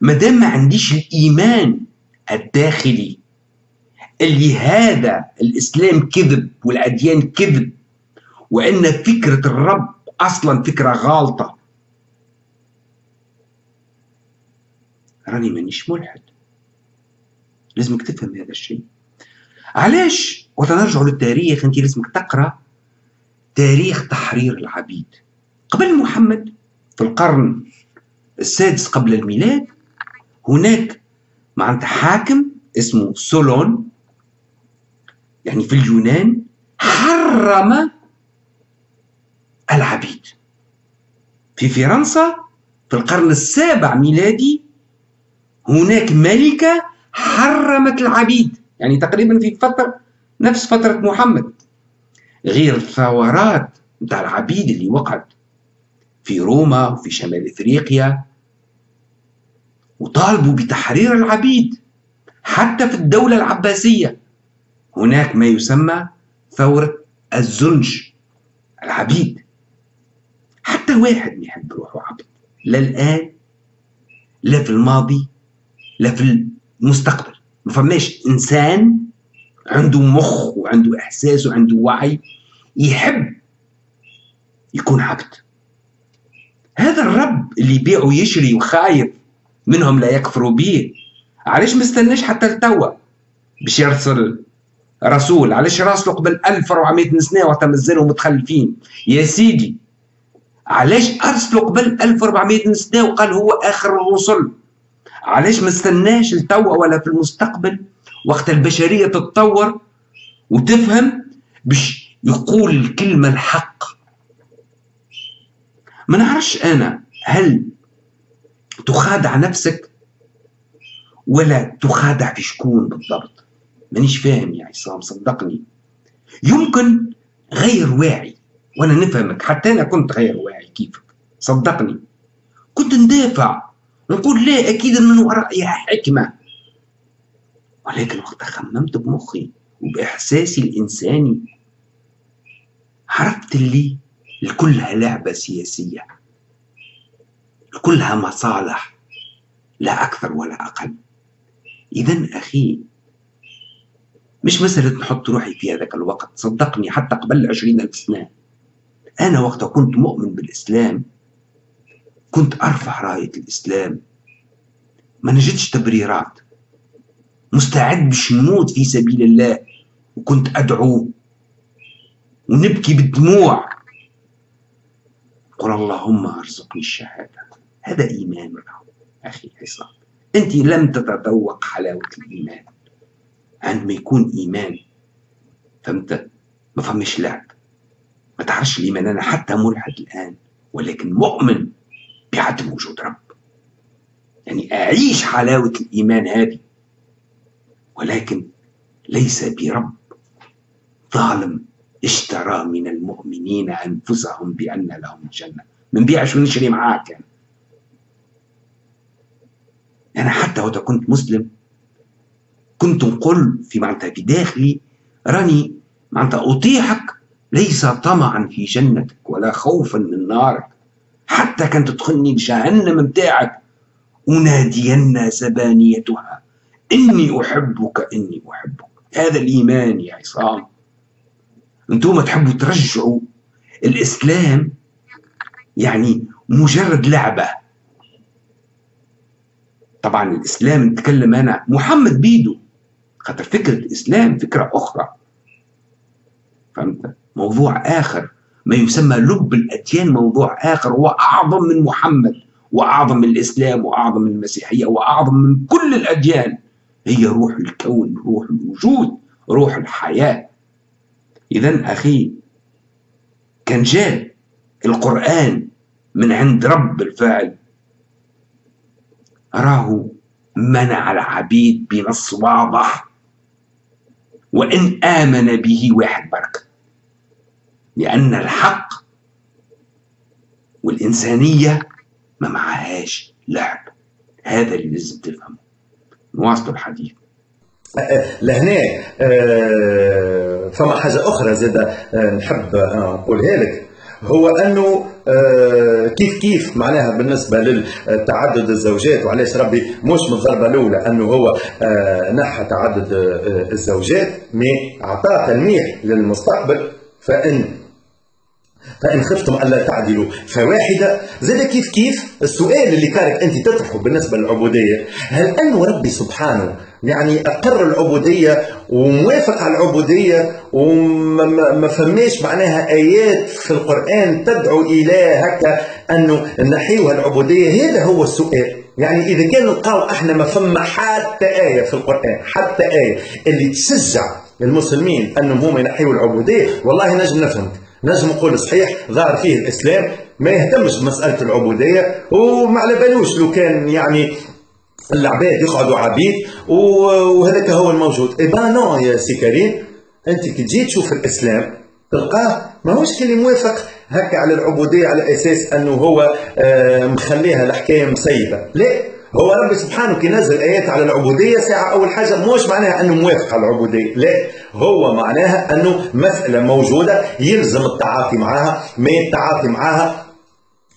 ما دام ما عنديش الإيمان الداخلي اللي هذا الإسلام كذب والأديان كذب وأن فكرة الرب أصلا فكرة غالطة راني مانيش ملحد. لازمك تفهم هذا الشيء. علاش؟ وتنرجع للتاريخ انت لازمك تقرأ تاريخ تحرير العبيد. قبل محمد في القرن السادس قبل الميلاد هناك معناتها حاكم اسمه سولون. يعني في اليونان حرم العبيد. في فرنسا في القرن السابع ميلادي هناك ملكة حرمت العبيد. يعني تقريبا في فترة نفس فترة محمد. غير الثورات نتاع العبيد اللي وقعت في روما وفي شمال إفريقيا وطالبوا بتحرير العبيد. حتى في الدولة العباسية هناك ما يسمى ثورة الزنج العبيد. حتى واحد ما يحب روحه عبد لا الآن لا في الماضي لا في مستقبل ما فماش إنسان عنده مخ وعنده إحساس وعنده وعي يحب يكون عبد. هذا الرب اللي يبيع ويشري وخايف منهم لا يكفروا به علاش ما استناش حتى لتوا؟ باش يرسل رسول. علاش راسلوا قبل 1400 سنة وقت مازالوا متخلفين يا سيدي علاش ارسلوا قبل 1400 سنة وقال هو آخر الرسل؟ علاش ما استناش لتوا ولا في المستقبل؟ وقت البشرية تتطور وتفهم باش يقول الكلمة الحق. ما نعرفش أنا هل تخادع نفسك ولا تخادع في شكون بالضبط؟ مانيش فاهم يا عصام صدقني. يمكن غير واعي وأنا نفهمك. حتى أنا كنت غير واعي كيفك؟ صدقني. كنت ندافع نقول لا أكيد من ورائها حكمة. ولكن وقت خممت بمخي وباحساسي الانساني عرفت اللي الكلها لعبة سياسية كلها مصالح لا أكثر ولا أقل. اذا أخي مش مسألة نحط روحي في هذاك الوقت صدقني حتى قبل عشرين ألف سنة. أنا وقت كنت مؤمن بالإسلام كنت أرفع راية الإسلام. ما نجدش تبريرات. مستعد باش نموت في سبيل الله. وكنت أدعو. ونبكي بالدموع. قل اللهم أرزقني الشهادة. هذا إيمان أخي عصام أنت لم تتذوق حلاوة الإيمان. عندما يكون إيمان فهمت؟ ما فمش لعب. ما تعرفش الإيمان أنا حتى ملحد الآن ولكن مؤمن. بعدم وجود رب. يعني أعيش حلاوة الإيمان هذه. ولكن ليس برب. ظالم اشترى من المؤمنين أنفسهم بأن لهم الجنة. من بيعش ونشري معاك يعني. أنا حتى وقت كنت مسلم كنت نقول في معناتها بداخلي راني معناتها أطيعك ليس طمعا في جنتك ولا خوفا من نارك. حتى كان تدخلني لجهنم متاعك أنادين زبانيتها. إني أحبك إني أحبك. هذا الإيمان يا عصام. أنتم تحبوا ترجعوا. الإسلام يعني مجرد لعبة. طبعا الإسلام نتكلم أنا محمد بيدو. خاطر فكرة الإسلام فكرة أخرى. فهمت؟ موضوع آخر. ما يسمى لب الأديان موضوع آخر هو أعظم من محمد وأعظم من الإسلام وأعظم من المسيحية وأعظم من كل الأديان. هي روح الكون روح الوجود روح الحياة. إذا أخي كان جاء القرآن من عند رب الفاعل. راه منع العبيد بنص واضح. وإن آمن به واحد برك لأن الحق والإنسانية ما معهاش لعب. هذا اللي لازم تفهمه. نواصل الحديث. لهنا آه، فما حاجة أخرى زادة آه، نحب نقولها لك. هو أنه آه، كيف كيف معناها بالنسبة للتعدد الزوجات وعلاش ربي مش من الضربة الأولى أنه هو نحى تعدد الزوجات مي أعطاه تلميح للمستقبل فإن فإن خفتم ألا تعدلوا. فواحدة زاد كيف كيف؟ السؤال اللي كانك أنت تطرحه بالنسبة للعبودية. هل أن ربي سبحانه يعني أقر العبودية وموافق على العبودية وما فماش معناها آيات في القرآن تدعو إلى هكا أنه نحيوها العبودية هذا هو السؤال. يعني إذا كان نلقاو إحنا ما فما حتى آية في القرآن حتى آية اللي تشجع المسلمين أنهم هما ينحيوا العبودية والله نجم نفهمك نجم نقول صحيح ظهر فيه الإسلام ما يهتمش بمسألة العبودية وما على بالوش لو كان يعني العباد يقعدوا عبيد وهذاك هو الموجود. eh non يا سي كريم أنت كي تجي تشوف الإسلام تلقاه ماهوش كلي موافق هكا على العبودية على أساس أنه هو آه، مخليها الحكاية مسيبه لا هو ربي سبحانه كي نزل آيات على العبودية ساعة أول حاجة مش معناها أنه موافق على العبودية. لا هو معناها أنه مسألة موجودة يلزم التعاطي معها ما التعاطي معها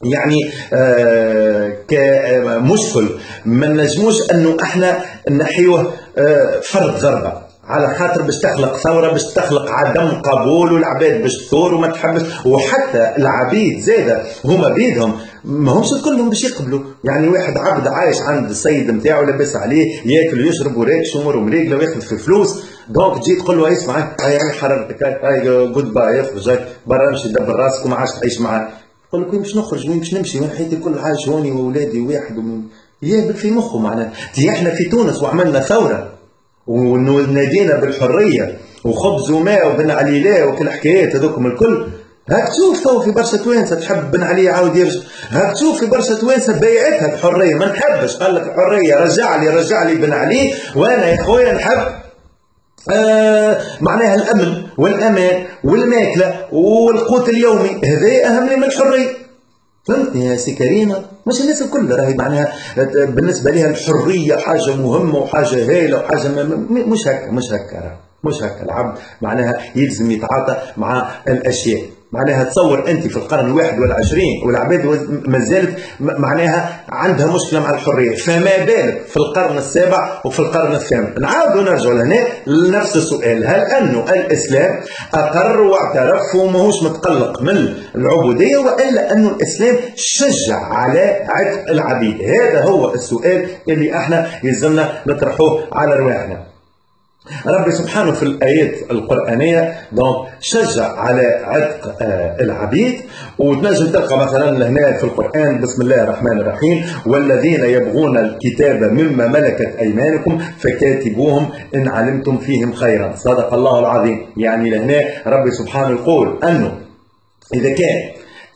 يعني آه كمشكل ما نجموش أنه إحنا نحيوه آه، فرد ضربة. على خاطر باش تخلق ثورة باش تخلق عدم قبول والعباد باش تثور وما تحبش وحتى العبيد زاده هما بيدهم ما همش كلهم باش يقبلوا. يعني واحد عبد عايش عند السيد نتاعو لاباس عليه ياكل ويشرب وراكح اموره مريقله وياخذ في فلوس donc تجي تقول له اسمع هاي حررتك هاي good bye اخرج برا امشي دبر راسك وما عادش تعيش معاه. يقول لك وين باش نخرج؟ وين باش نمشي؟ وين حياتي كل عايش هوني واولادي واحد ومن يا في مخه معناها. إحنا في تونس وعملنا ثورة ونادينا بالحرية وخبز وماء وبن علي لا وكل الحكايات هذوكم الكل. هاك تشوف تو في برشا توانسه تحب بن علي عاود يرجع. هاك تشوف في برشا توانسه بايعتها الحريه ما نحبش. قال لك الحريه رجع لي رجع لي بن علي. وأنا يا خويا نحب آه معناها الأمن والأمان والماكلة والقوت اليومي. هذا أهم من الحرية. فهمتني يا سي كريم؟ مش الناس الكل راهي معناها بالنسبة لها الحرية حاجة مهمة وحاجة هايلة وحاجة مش هكا مش هكا مش هكا. العبد معناها يلزم يتعاطى مع الأشياء. معناها تصور أنت في القرن الواحد والعشرين والعباد ما زالت معناها عندها مشكلة مع الحرية. فما بالك في القرن السابع وفي القرن الثامن؟ نعاود نرجع لهنا لنفس السؤال. هل انه الإسلام أقر واعترف وماهوش متقلق من العبودية وإلا انه الإسلام شجع على عتق العبيد؟ هذا هو السؤال اللي إحنا يلزمنا نطرحوه على رواحنا ربي سبحانه في الآيات القرآنية دونك شجع على عتق آه العبيد وتنجم تلقى مثلا هنا في القرآن بسم الله الرحمن الرحيم والذين يبغون الكتاب مما ملكت أيمانكم فكاتبوهم إن علمتم فيهم خيرا. صدق الله العظيم. يعني لهنا ربي سبحانه يقول أنه إذا كان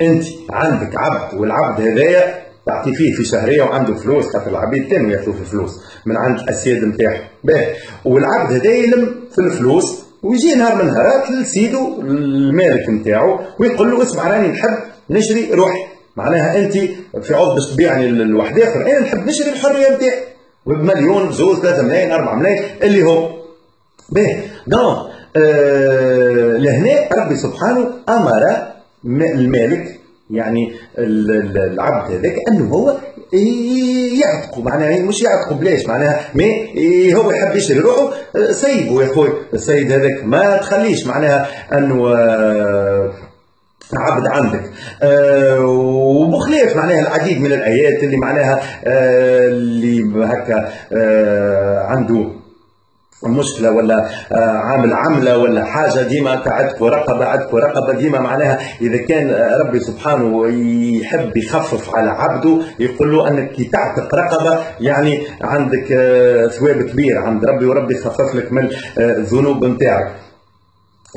أنت عندك عبد والعبد هذايا تعطي فيه في شهرية وعنده فلوس خاطر العبيد كانوا ياخذوا في فلوس. من عند الأسياد نتاعهم باهي والعبد هذا يلم في الفلوس ويجي نهار من النهارات لسيدو المالك نتاعو ويقول له اسمع راني نحب نشري روحي. معناها أنت في عوض باش تبيعني لواحد آخر. أنا نحب نشري الحرية نتاعي بمليون بزوز ثلاثة ملايين أربعة ملايين اللي هو. باهي دونك آه لهنا ربي سبحانه أمر المالك يعني العبد هذاك أنه هو يعتقوا معناها مش يعتقوا بلاش معناها ما هو يحب يشتري روحه سيبه يا خويا السيد هذاك ما تخليش معناها أنه آه، عبد عندك. أه وبخلاف معناها العديد من الآيات اللي معناها أه اللي هكا أه عنده مشكله ولا آه، عامل عملة ولا حاجة ديما كعتق ورقبة عتق ورقبة ديما معناها إذا كان ربي سبحانه يحب يخفف على عبده يقول له أنك كي تعتق رقبة يعني عندك آه، ثواب كبير عند ربي وربي يخفف لك من الذنوب آه، نتاعك. آه،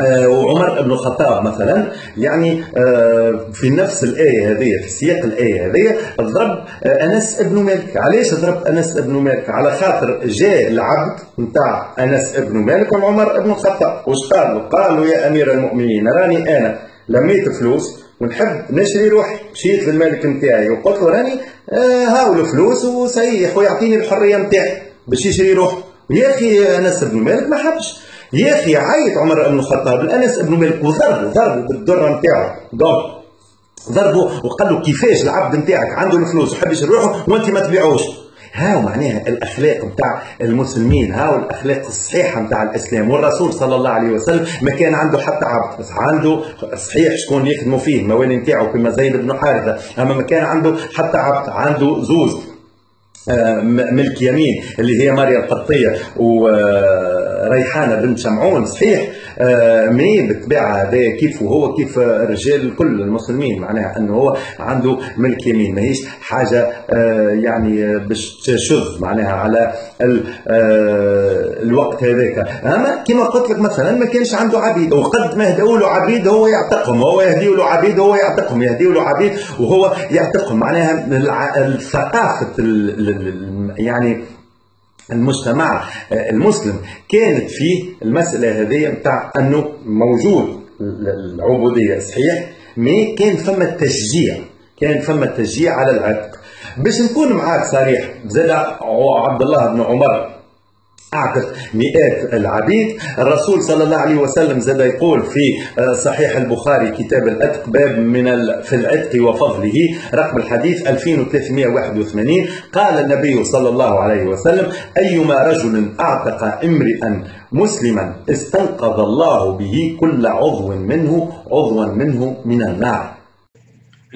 وعمر بن الخطاب مثلا يعني آه، في نفس الآية هذه في سياق الآية هذه ضرب آه، أنس بن مالك. علاش ضرب أنس بن مالك؟ على خاطر جاء العبد نتاع أنس بن مالك وعمر بن الخطاب. وش قالوا قالوا يا أمير المؤمنين راني أنا. لميت فلوس ونحب نشري روحي. مشيت للمالك نتاعي وقلت له راني هاو الفلوس وسيح ويعطيني الحرية نتاعي باش يشري روحه يا أخي أنس بن مالك ما حبش. يا أخي عيط عمر بن الخطاب. لانس بن مالك وضربه ضربه بالدرة نتاعو donc ضربه وقال له كيفاش العبد نتاعك عنده الفلوس وحب يروحه وأنت ما تبيعوش؟ هاو معناها الأخلاق نتاع المسلمين هاو الأخلاق الصحيحة نتاع الإسلام. والرسول صلى الله عليه وسلم ما كان عنده حتى عبد بس عنده صحيح شكون يخدموا فيه الموالي نتاعو كما زيد بن حارثة. أما ما كان عنده حتى عبد عنده زوز ملك يمين اللي هي ماريا القطية وريحانة بنت شمعون صحيح؟ آه، مي بالطبيعة هذا كيف وهو كيف الرجال الكل المسلمين معناها أنه هو عنده ملك يمين. ماهيش حاجة آه، يعني باش تشذ معناها على الوقت هذاك. أما كما قلت لك مثلا ما كانش عنده عبيد وقد ما هدوا له عبيد هو يعتقهم هو يهدي له عبيد هو يعتقهم يهدي له عبيد وهو يعتقهم. معناها الثقافة يعني المجتمع المسلم كانت فيه المسألة هذه بتاع أنه موجود العبودية صحيح؟ ما كان فما تشجيع كان فما تشجيع على العتق باش نكون معاك صريح زاد عبد الله بن عمر أعتق مئات العبيد. الرسول صلى الله عليه وسلم زاد يقول في آه، صحيح البخاري كتاب العتق باب من في العتق وفضله رقم الحديث 2381 قال النبي صلى الله عليه وسلم أيما رجل أعتق امرئا مسلما استنقذ الله به كل عضو منه عضوا منه من النار.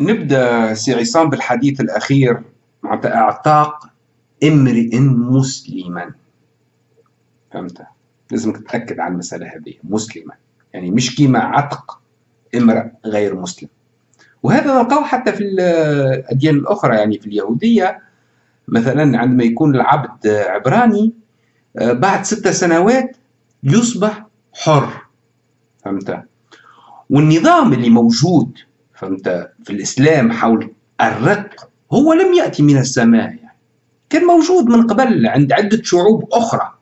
نبدأ سي عصام بالحديث الأخير معناتها اعتاق امرئ مسلما. فهمت لازمك تتأكد على المسألة هذه مسلمة. يعني مش كيما عتق امرأ غير مسلم. وهذا نلقاه حتى في الأديان الأخرى. يعني في اليهودية مثلا عندما يكون العبد عبراني بعد ستة سنوات يصبح حر. فهمت والنظام اللي موجود فهمت في الإسلام حول الرق هو لم يأتي من السماء. يعني كان موجود من قبل عند عدة شعوب أخرى.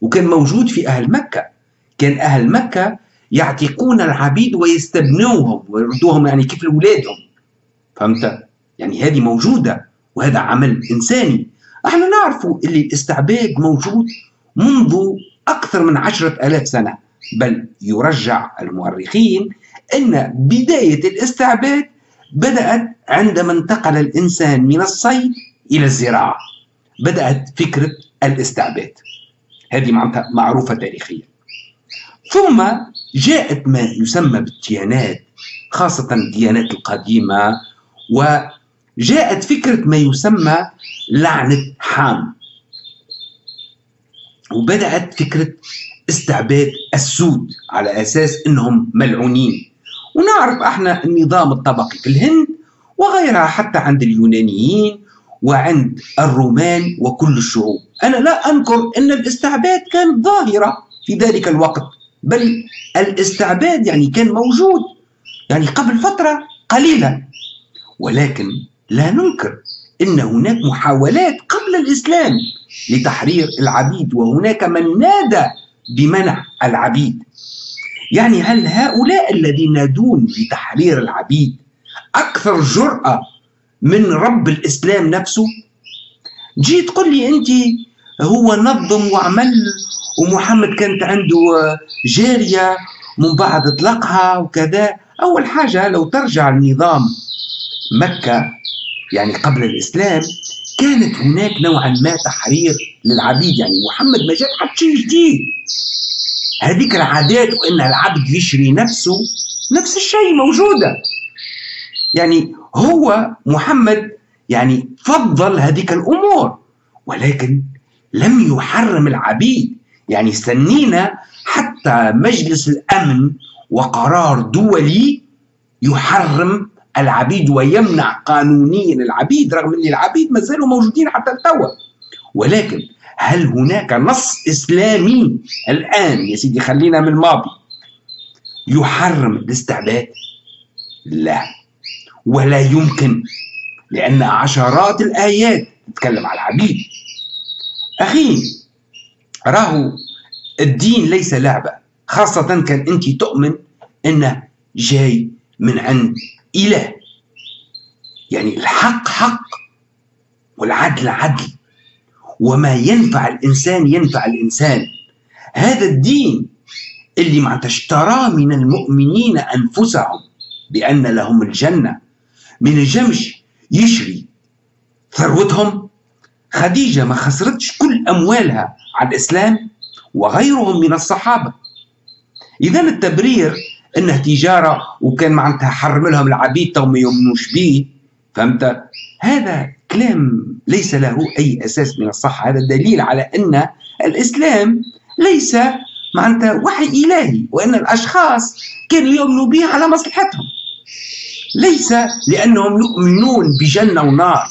وكان موجود في أهل مكة. كان أهل مكة يعتقون العبيد ويستبنوهم ويردوهم يعني كيف لأولادهم فهمت؟ يعني هذه موجودة وهذا عمل إنساني. إحنا نعرف اللي الاستعباد موجود منذ أكثر من عشرة آلاف سنة. بل يرجع المؤرخين أن بداية الاستعباد بدأت عندما انتقل الإنسان من الصيد إلى الزراعة. بدأت فكرة الاستعباد. هذه معناتها معروفة تاريخيا. ثم جاءت ما يسمى بالديانات خاصة الديانات القديمة وجاءت فكرة ما يسمى لعنة حام. وبدأت فكرة استعباد السود على أساس أنهم ملعونين. ونعرف إحنا النظام الطبقي في الهند وغيرها حتى عند اليونانيين وعند الرومان وكل الشعوب. أنا لا أنكر أن الاستعباد كان ظاهرة في ذلك الوقت بل الاستعباد يعني كان موجود يعني قبل فترة قليلة. ولكن لا ننكر أن هناك محاولات قبل الإسلام لتحرير العبيد وهناك من نادى بمنع العبيد. يعني هل هؤلاء الذين نادون بتحرير العبيد أكثر جرأة من رب الإسلام نفسه. جيت تقول لي أنت هو نظم وعمل ومحمد كانت عنده جارية من بعد اطلقها وكذا. أول حاجة لو ترجع النظام مكة يعني قبل الإسلام كانت هناك نوعا ما تحرير للعبيد. يعني محمد ما جاب حتى شيء جديد. هذيك العادات وإن العبد يشري نفسه نفس الشيء موجودة. يعني هو محمد يعني فضل هذيك الأمور ولكن لم يحرم العبيد. يعني استنينا حتى مجلس الأمن وقرار دولي يحرم العبيد ويمنع قانونيا العبيد رغم أن العبيد ما زالوا موجودين حتى التو ولكن هل هناك نص إسلامي الآن يا سيدي خلينا من الماضي يحرم الاستعباد؟ لا. ولا يمكن لأن عشرات الآيات تتكلم على العبيد. أخي راهو الدين ليس لعبة خاصة كان أنت تؤمن أنه جاي من عند إله. يعني الحق حق والعدل عدل. وما ينفع الإنسان ينفع الإنسان. هذا الدين اللي ما اشترى من المؤمنين أنفسهم بأن لهم الجنة. من الجمش يشري ثروتهم. خديجة ما خسرتش كل أموالها على الإسلام وغيرهم من الصحابة. إذا التبرير أنها تجارة وكان معناتها حرم لهم العبيد تو ما يؤمنوش به فهمت؟ هذا كلام ليس له أي أساس من الصحة. هذا دليل على أن الإسلام ليس معناتها وحي إلهي وأن الأشخاص كانوا يؤمنوا به على مصلحتهم. ليس لأنهم يؤمنون بجنة ونار.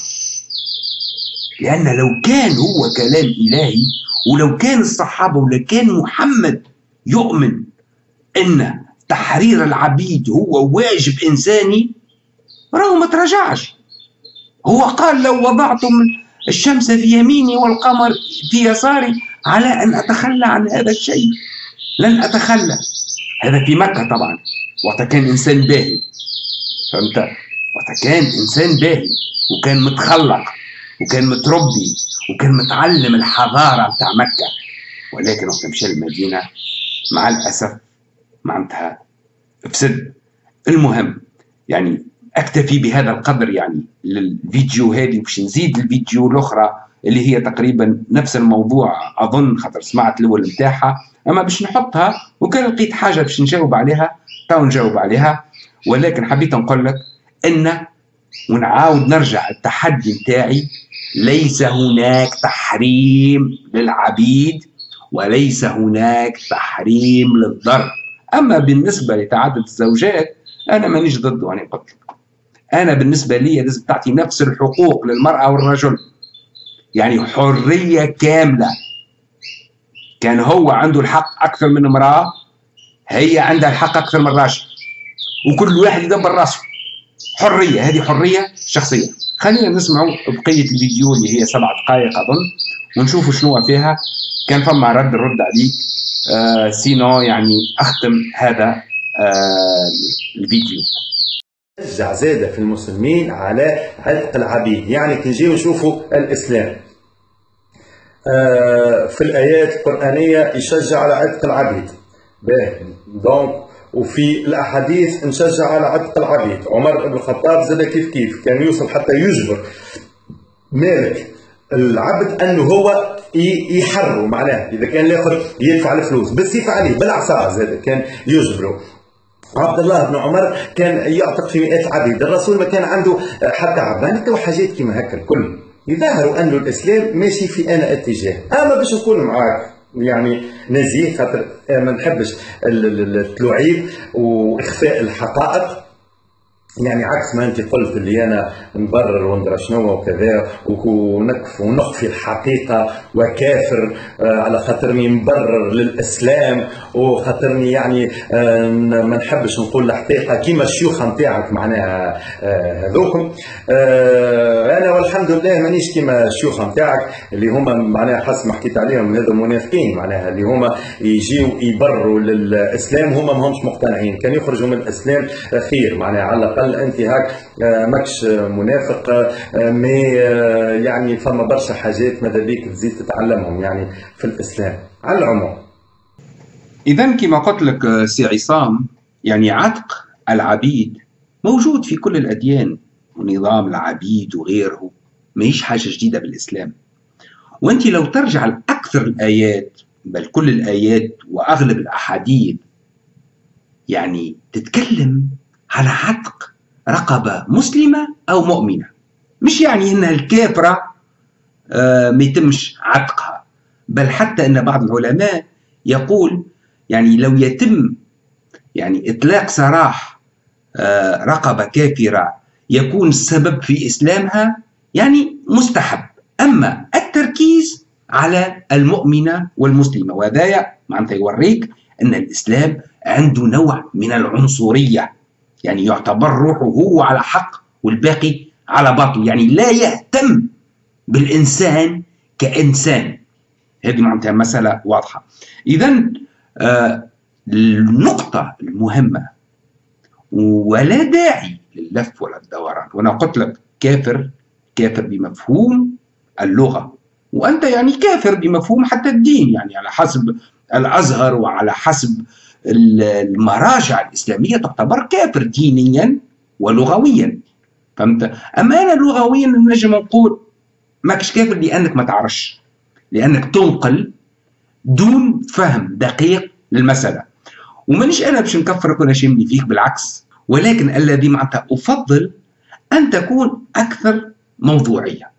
لأن لو كان هو كلام إلهي ولو كان الصحابة ولو كان محمد يؤمن أن تحرير العبيد هو واجب إنساني راهو ما تراجعش. هو قال لو وضعتم الشمس في يميني والقمر في يساري على أن أتخلى عن هذا الشيء. لن أتخلى. هذا في مكة طبعا. وقت كان إنسان باهي. فهمت؟ وقت كان إنسان باهي وكان متخلق وكان متربي وكان متعلم الحضارة بتاع مكة. ولكن وقت مشى المدينة مع الأسف معناتها فسد المهم يعني أكتفي بهذا القدر يعني للفيديو هذه باش نزيد الفيديو الأخرى اللي هي تقريبا نفس الموضوع أظن خاطر سمعت الأول نتاعها. أما باش نحطها وكان لقيت حاجة باش نجاوب عليها تو نجاوب عليها. ولكن حبيت نقول لك أن ونعاود نرجع التحدي نتاعي ليس هناك تحريم للعبيد وليس هناك تحريم للضرب أما بالنسبة لتعدد الزوجات أنا مانيش ضده أنا قلت أنا بالنسبة لي لازم تعطي نفس الحقوق للمرأة والرجل. يعني حرية كاملة. كان هو عنده الحق أكثر من امرأة هي عندها الحق أكثر من راجل وكل واحد يدبر راسه. حرية هذه حرية شخصية. خلينا نسمعوا بقية الفيديو اللي هي سبع دقائق أظن ونشوفوا شنو فيها. كان فما رد نرد عليك. آه سينو يعني أختم هذا آه الفيديو. شجع زاد في المسلمين على عتق العبيد. يعني كي نجيو نشوفوا الإسلام. آه في الآيات القرآنية يشجع على عتق العبيد. دونك وفي الأحاديث نشجع على عتق العبيد عمر بن الخطاب زاد كيف كيف كان يوصل حتى يجبر. مالك العبد أنه هو يحروا معناه إذا كان ياخذ يدفع الفلوس بالسيف عليه بالعصا زاد كان يجبره. عبد الله بن عمر كان يعتق في مئات عبيد الرسول ما كان عنده حتى عبانك وحاجات كما هكا الكل. يظهروا انه الإسلام ماشي في أنا اتجاه. أما باش نكون معاك يعني نزيه خاطر ما نحبش التلوعيب وإخفاء الحقائق. يعني عكس ما أنت قلت اللي أنا نبرر وندرى شنو وكذا ونكف ونخفي الحقيقة وكافر آه، على خاطرني مبرر للإسلام وخاطرني يعني آه، ما نحبش نقول الحقيقة كيما الشيوخ نتاعك معناها آه، هذوكم. أنا والحمد لله مانيش كيما الشيوخ نتاعك اللي هما معناها حسب ما حكيت عليهم هذو منافقين معناها اللي هما يجيو يبرروا للإسلام هما ما همش مقتنعين. كان يخرجوا من الإسلام خير معناها على الأقل انت هاك آه، ماكش منافق آه، مي آه، يعني فما برشا حاجات ماذا بيك تزيد تتعلمهم يعني في الإسلام على العموم. اذا كما قلت لك سي عصام يعني عتق العبيد موجود في كل الأديان ونظام العبيد وغيره ماهيش حاجة جديدة بالإسلام. وأنت لو ترجع لأكثر الآيات بل كل الآيات وأغلب الأحاديث يعني تتكلم على عتق رقبة مسلمة أو مؤمنة. مش يعني أنها الكافرة آه، ما يتمش عتقها. بل حتى أن بعض العلماء يقول يعني لو يتم يعني إطلاق سراح آه، رقبة كافرة يكون السبب في إسلامها يعني مستحب. أما التركيز على المؤمنة والمسلمة وهذا معناتها يوريك أن الإسلام عنده نوع من العنصرية. يعني يعتبر روحه هو على حق والباقي على باطل. يعني لا يهتم بالإنسان كإنسان. هذه معناتها مسألة واضحة. إذا النقطة المهمة. ولا داعي لللف ولا الدوران. وأنا قلت لك كافر كافر بمفهوم اللغة. وأنت يعني كافر بمفهوم حتى الدين. يعني على حسب الأزهر وعلى حسب المراجع الإسلامية تعتبر كافر دينيا ولغويا. فهمت؟ أما أنا لغويا نجم نقول ماكش كافر لأنك ما تعرفش لأنك تنقل دون فهم دقيق للمسألة. ومانيش أنا باش نكفرك ولا شيء فيك بالعكس. ولكن الذي معناتها أفضل أن تكون أكثر موضوعية.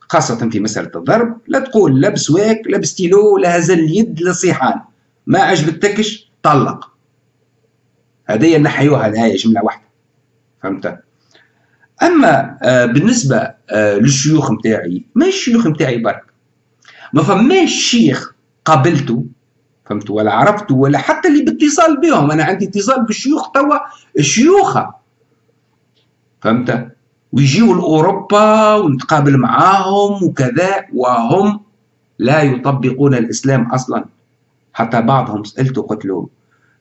خاصة في مسألة الضرب. لا تقول لا بسواك لا بستيلو لا هزل اليد لا صيحان. ما عجبتكش طلق. هذه نحيوها الآية جملة واحدة. فهمت؟ أما آه بالنسبة آه للشيوخ متاعي ما الشيوخ متاعي برك؟ ما فماش شيخ قابلته فهمت ولا عرفته ولا حتى اللي باتصال بهم. أنا عندي اتصال بالشيوخ توا الشيوخة فهمت؟ ويجيوا لأوروبا ونتقابل معاهم وكذا وهم لا يطبقون الإسلام أصلا. حتى بعضهم سألته قلت له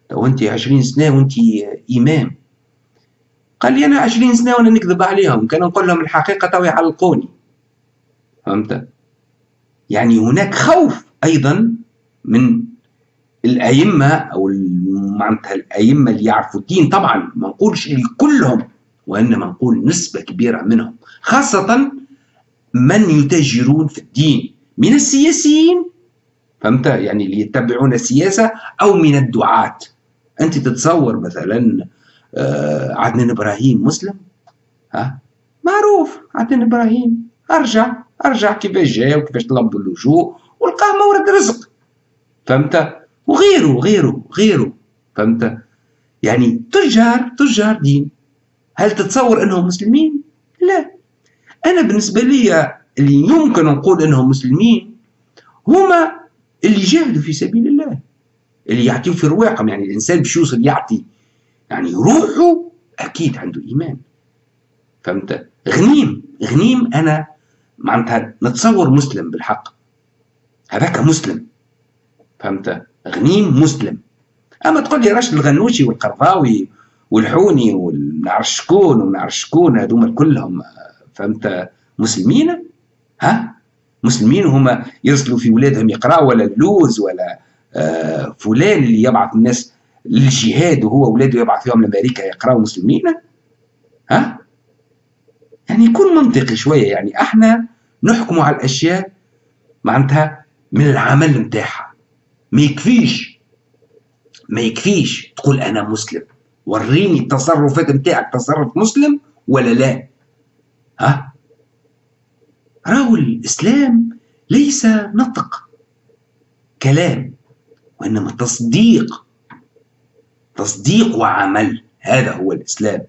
تو أنت عشرين سنة وأنت إمام. قال لي أنا عشرين سنة وأنا نكذب عليهم. كان نقول لهم الحقيقة تو يعلقوني. فهمت؟ يعني هناك خوف أيضا من الأئمة أو معناتها الأئمة اللي يعرفوا الدين. طبعا ما نقولش كلهم وإنما نقول نسبة كبيرة منهم خاصة من يتاجرون في الدين. من السياسيين فهمت؟ يعني اللي يتبعون السياسة أو من الدعاة. أنت تتصور مثلا آه، عدنان إبراهيم مسلم؟ ها؟ معروف عدنان إبراهيم. أرجع أرجع كيفاش جاء وكيفاش طلب اللجوء ولقاه مورد رزق. فهمت؟ وغيره غيره غيره فهمت؟ يعني تجار تجار دين. هل تتصور أنهم مسلمين؟ لا. أنا بالنسبة لي اللي يمكن نقول أنهم مسلمين هما اللي جاهدوا في سبيل الله اللي يعطيوا في رواحهم يعني الإنسان باش يوصل يعطي يعني روحه أكيد عنده إيمان. فهمت؟ غنيم غنيم أنا معناتها نتصور مسلم بالحق. هذاك مسلم. فهمت؟ غنيم مسلم. أما تقول لي رشد الغنوشي والقرضاوي والحوني والنعرف شكون ونعرف شكون هذوما كلهم فهمت؟ مسلمين؟ ها؟ مسلمين هما يرسلوا في ولادهم يقراوا ولا اللوز ولا آه فلان اللي يبعث الناس للجهاد وهو ولاده يبعث فيهم لأمريكا يقراوا مسلمين؟ ها؟ يعني يكون منطقي شوية يعني إحنا نحكم على الأشياء معناتها من العمل نتاعها. ما يكفيش. ما يكفيش. تقول أنا مسلم. وريني التصرفات نتاعك تصرف مسلم ولا لا. ها؟ راهو الإسلام ليس نطق كلام وإنما تصديق. تصديق وعمل. هذا هو الإسلام.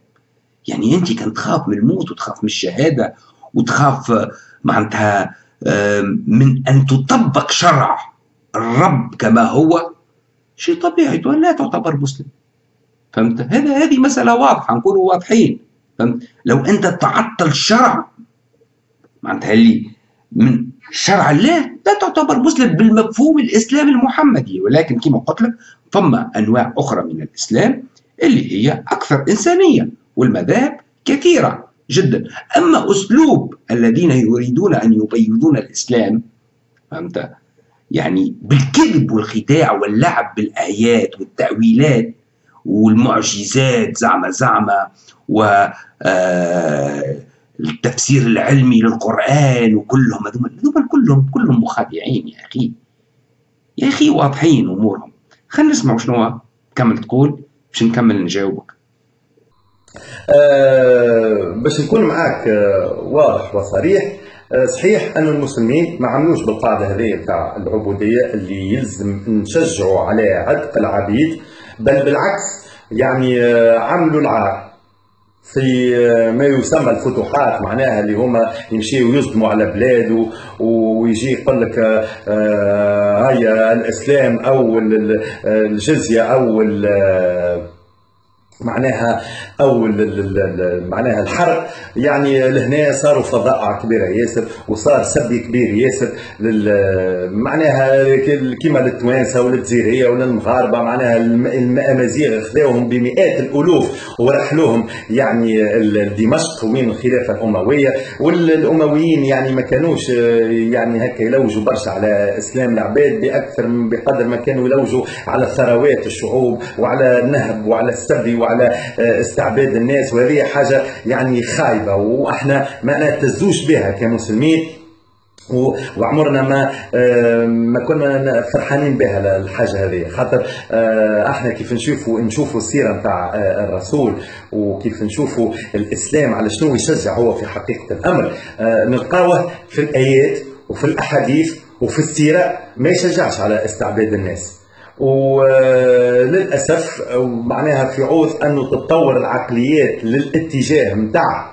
يعني أنت كان تخاف من الموت وتخاف من الشهادة وتخاف معناتها من أن تطبق شرع. الرب كما هو شيء طبيعي لا تعتبر مسلم. فهمت؟ هذا هذه مسألة واضحة نكونوا واضحين. فهمت؟ لو أنت تعطل شرع معناتها اللي من شرع الله لا تعتبر مسلم بالمفهوم الإسلامي المحمدي ولكن كما قلت لك ثم أنواع أخرى من الإسلام اللي هي أكثر إنسانية والمذاهب كثيرة جدا. أما أسلوب الذين يريدون أن يبيضون الإسلام فهمت؟ يعني بالكذب والخداع واللعب بالآيات والتأويلات والمعجزات زعمة زعمة و آه، التفسير العلمي للقرآن وكلهم هذوما. كلهم كلهم مخادعين يا أخي. يا أخي واضحين أمورهم. خلينا نسمع شنو كمل تقول. باش نكمل نجاوبك. أه باش نكون معاك آه، واضح وصريح صحيح أن المسلمين ما عملوش بالقاعدة هذه نتاع العبودية اللي يلزم نشجعوا على عتق العبيد بل بالعكس يعني آه، عملوا العار. في آه، ما يسمى الفتوحات معناها اللي هما يمشيوا يصدموا على بلاد ويجي يقول لك هيا الإسلام أو الجزية أو معناها أو معناها الحرب. يعني لهنا صاروا فظائع كبيره ياسر وصار سبي كبير ياسر. معناها كيما للتوانسة وللجزيرية وللمغاربة معناها الامازيغ خذاوهم بمئات الألوف ورحلوهم. يعني دمشق ومن الخلافه الأموية. والأمويين يعني ما كانوش يعني هكا يلوجوا برشا على إسلام العباد بأكثر بقدر ما كانوا يلوجوا على ثروات الشعوب وعلى النهب وعلى السبي وعلى آه، استعباد الناس وهذه حاجة يعني خايبة وإحنا ما نهتزوش بها كمسلمين. وعمرنا ما آه، ما كنا فرحانين بها الحاجة هذه. خاطر آه، إحنا كيف نشوفوا نشوفوا السيرة نتاع الرسول وكيف نشوفوا الإسلام على شنو يشجع هو في حقيقة الأمر. نلقاوه في الآيات وفي الأحاديث وفي السيرة ما يشجعش على استعباد الناس. وللأسف معناها في عوز أنه تتطور العقليات للاتجاه نتاع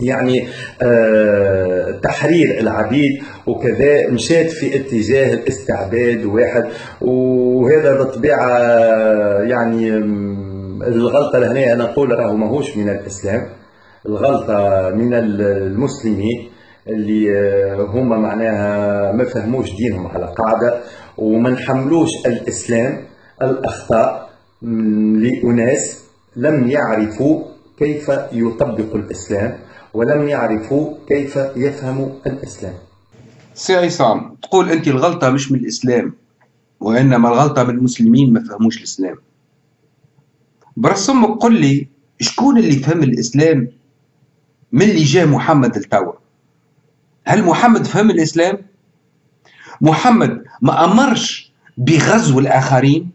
يعني آه تحرير العبيد وكذا مشات في اتجاه الاستعباد واحد. وهذا بالطبيعة يعني الغلطة لهنا أنا نقول راهو ماهوش من الإسلام الغلطة من المسلمين اللي آه، هما معناها ما فهموش دينهم على قاعدة. وما نحملوش الإسلام الأخطاء لأناس لم يعرفوا كيف يطبقوا الإسلام ولم يعرفوا كيف يفهموا الإسلام. سي عصام تقول أنت الغلطة مش من الإسلام وإنما الغلطة من المسلمين ما فهموش الإسلام. برسمك قل لي شكون اللي فهم الإسلام؟ من اللي جاء محمد التوا؟ هل محمد فهم الإسلام؟ محمد ما أمرش بغزو الآخرين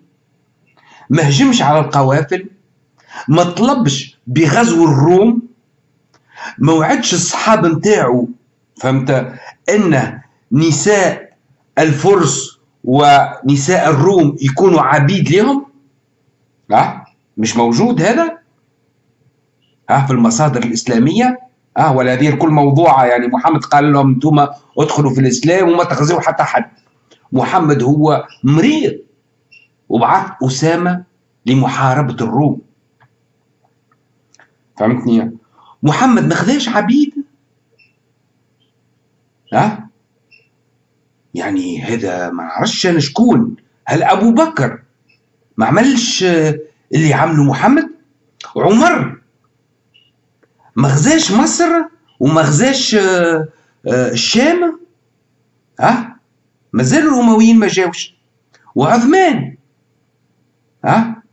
ما هجمش على القوافل ما طلبش بغزو الروم ما وعدش الصحابة نتاعو فهمت؟ أن نساء الفرس ونساء الروم يكونوا عبيد لهم ها مش موجود هذا؟ ها في المصادر الإسلامية؟ آه ولا هذه الكل موضوعة يعني محمد قال لهم أنتم ادخلوا في الإسلام وما تغزوا حتى حد. محمد هو مريض. وبعث أسامة لمحاربة الروم. فهمتني؟ محمد ما خذاش عبيد. ها يعني هذا ما عرفش أنا شكون هل أبو بكر ما عملش اللي عمله محمد؟ عمر ما غزاش مصر وما غزاش آه، آه، الشام؟ ها؟ مازالوا الأمويين ما جاوش. وعثمان؟ ها؟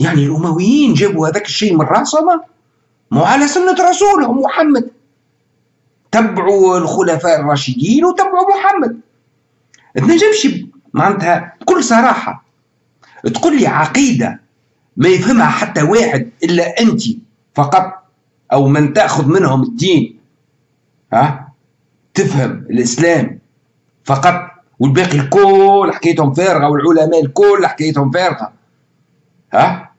يعني الأمويين جابوا هذاك الشيء من رأسهم؟ مو على سنة رسولهم محمد. تبعوا الخلفاء الراشدين وتبعوا محمد. تنجمش معناتها بكل صراحة تقول لي عقيدة ما يفهمها حتى واحد إلا أنت فقط. أو من تأخذ منهم الدين ها؟ تفهم الإسلام فقط والباقي الكل حكايتهم فارغة والعلماء الكل حكايتهم فارغة ها؟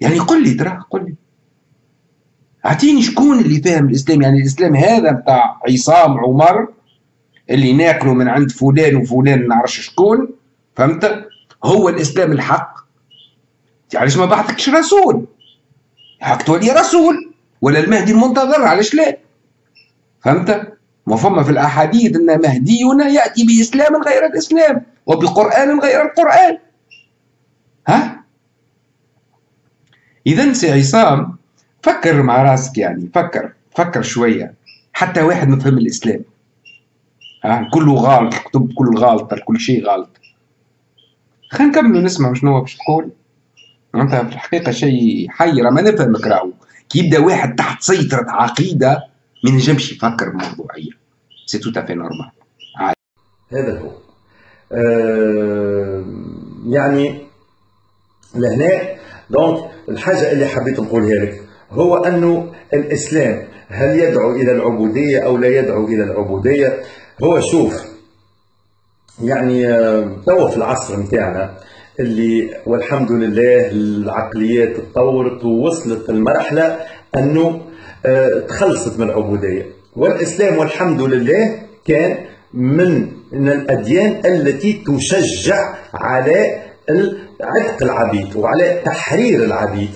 يعني قل لي ترى قل لي. أعطيني شكون اللي فاهم الإسلام؟ يعني الإسلام هذا بتاع عصام عمر اللي ناكله من عند فلان وفلان نعرفش شكون فهمت؟ هو الإسلام الحق. علاش ما بعثكش رسول؟ حق تولي رسول ولا المهدي المنتظر؟ علاش لا. فهمت؟ ما فما في الأحاديث إن مهدينا يأتي بإسلام غير الإسلام وبقرآن غير القرآن. ها؟ اذا سي عصام فكر مع راسك يعني فكر فكر شوية حتى واحد مفهم الإسلام. ها؟ كله غلط الكتب كل غلط كل شيء غلط. خلينا نكمل ونسمع شنو باش تقول. انت في الحقيقة شي يحير ما نفهمك راهو كي يبدا واحد تحت سيطرة عقيدة ما ينجمش يفكر بموضوعيه c'est tout à fait normal هذا هو. آه يعني لهنا donc الحاجة اللي حبيت نقولها لك هو أنه الإسلام هل يدعو إلى العبودية أو لا يدعو إلى العبودية؟ هو شوف يعني آه، تو في العصر نتاعنا اللي والحمد لله العقليات تطورت ووصلت المرحله أنه آه، تخلصت من العبودية. والإسلام والحمد لله كان من الأديان التي تشجع على عتق العبيد وعلى تحرير العبيد.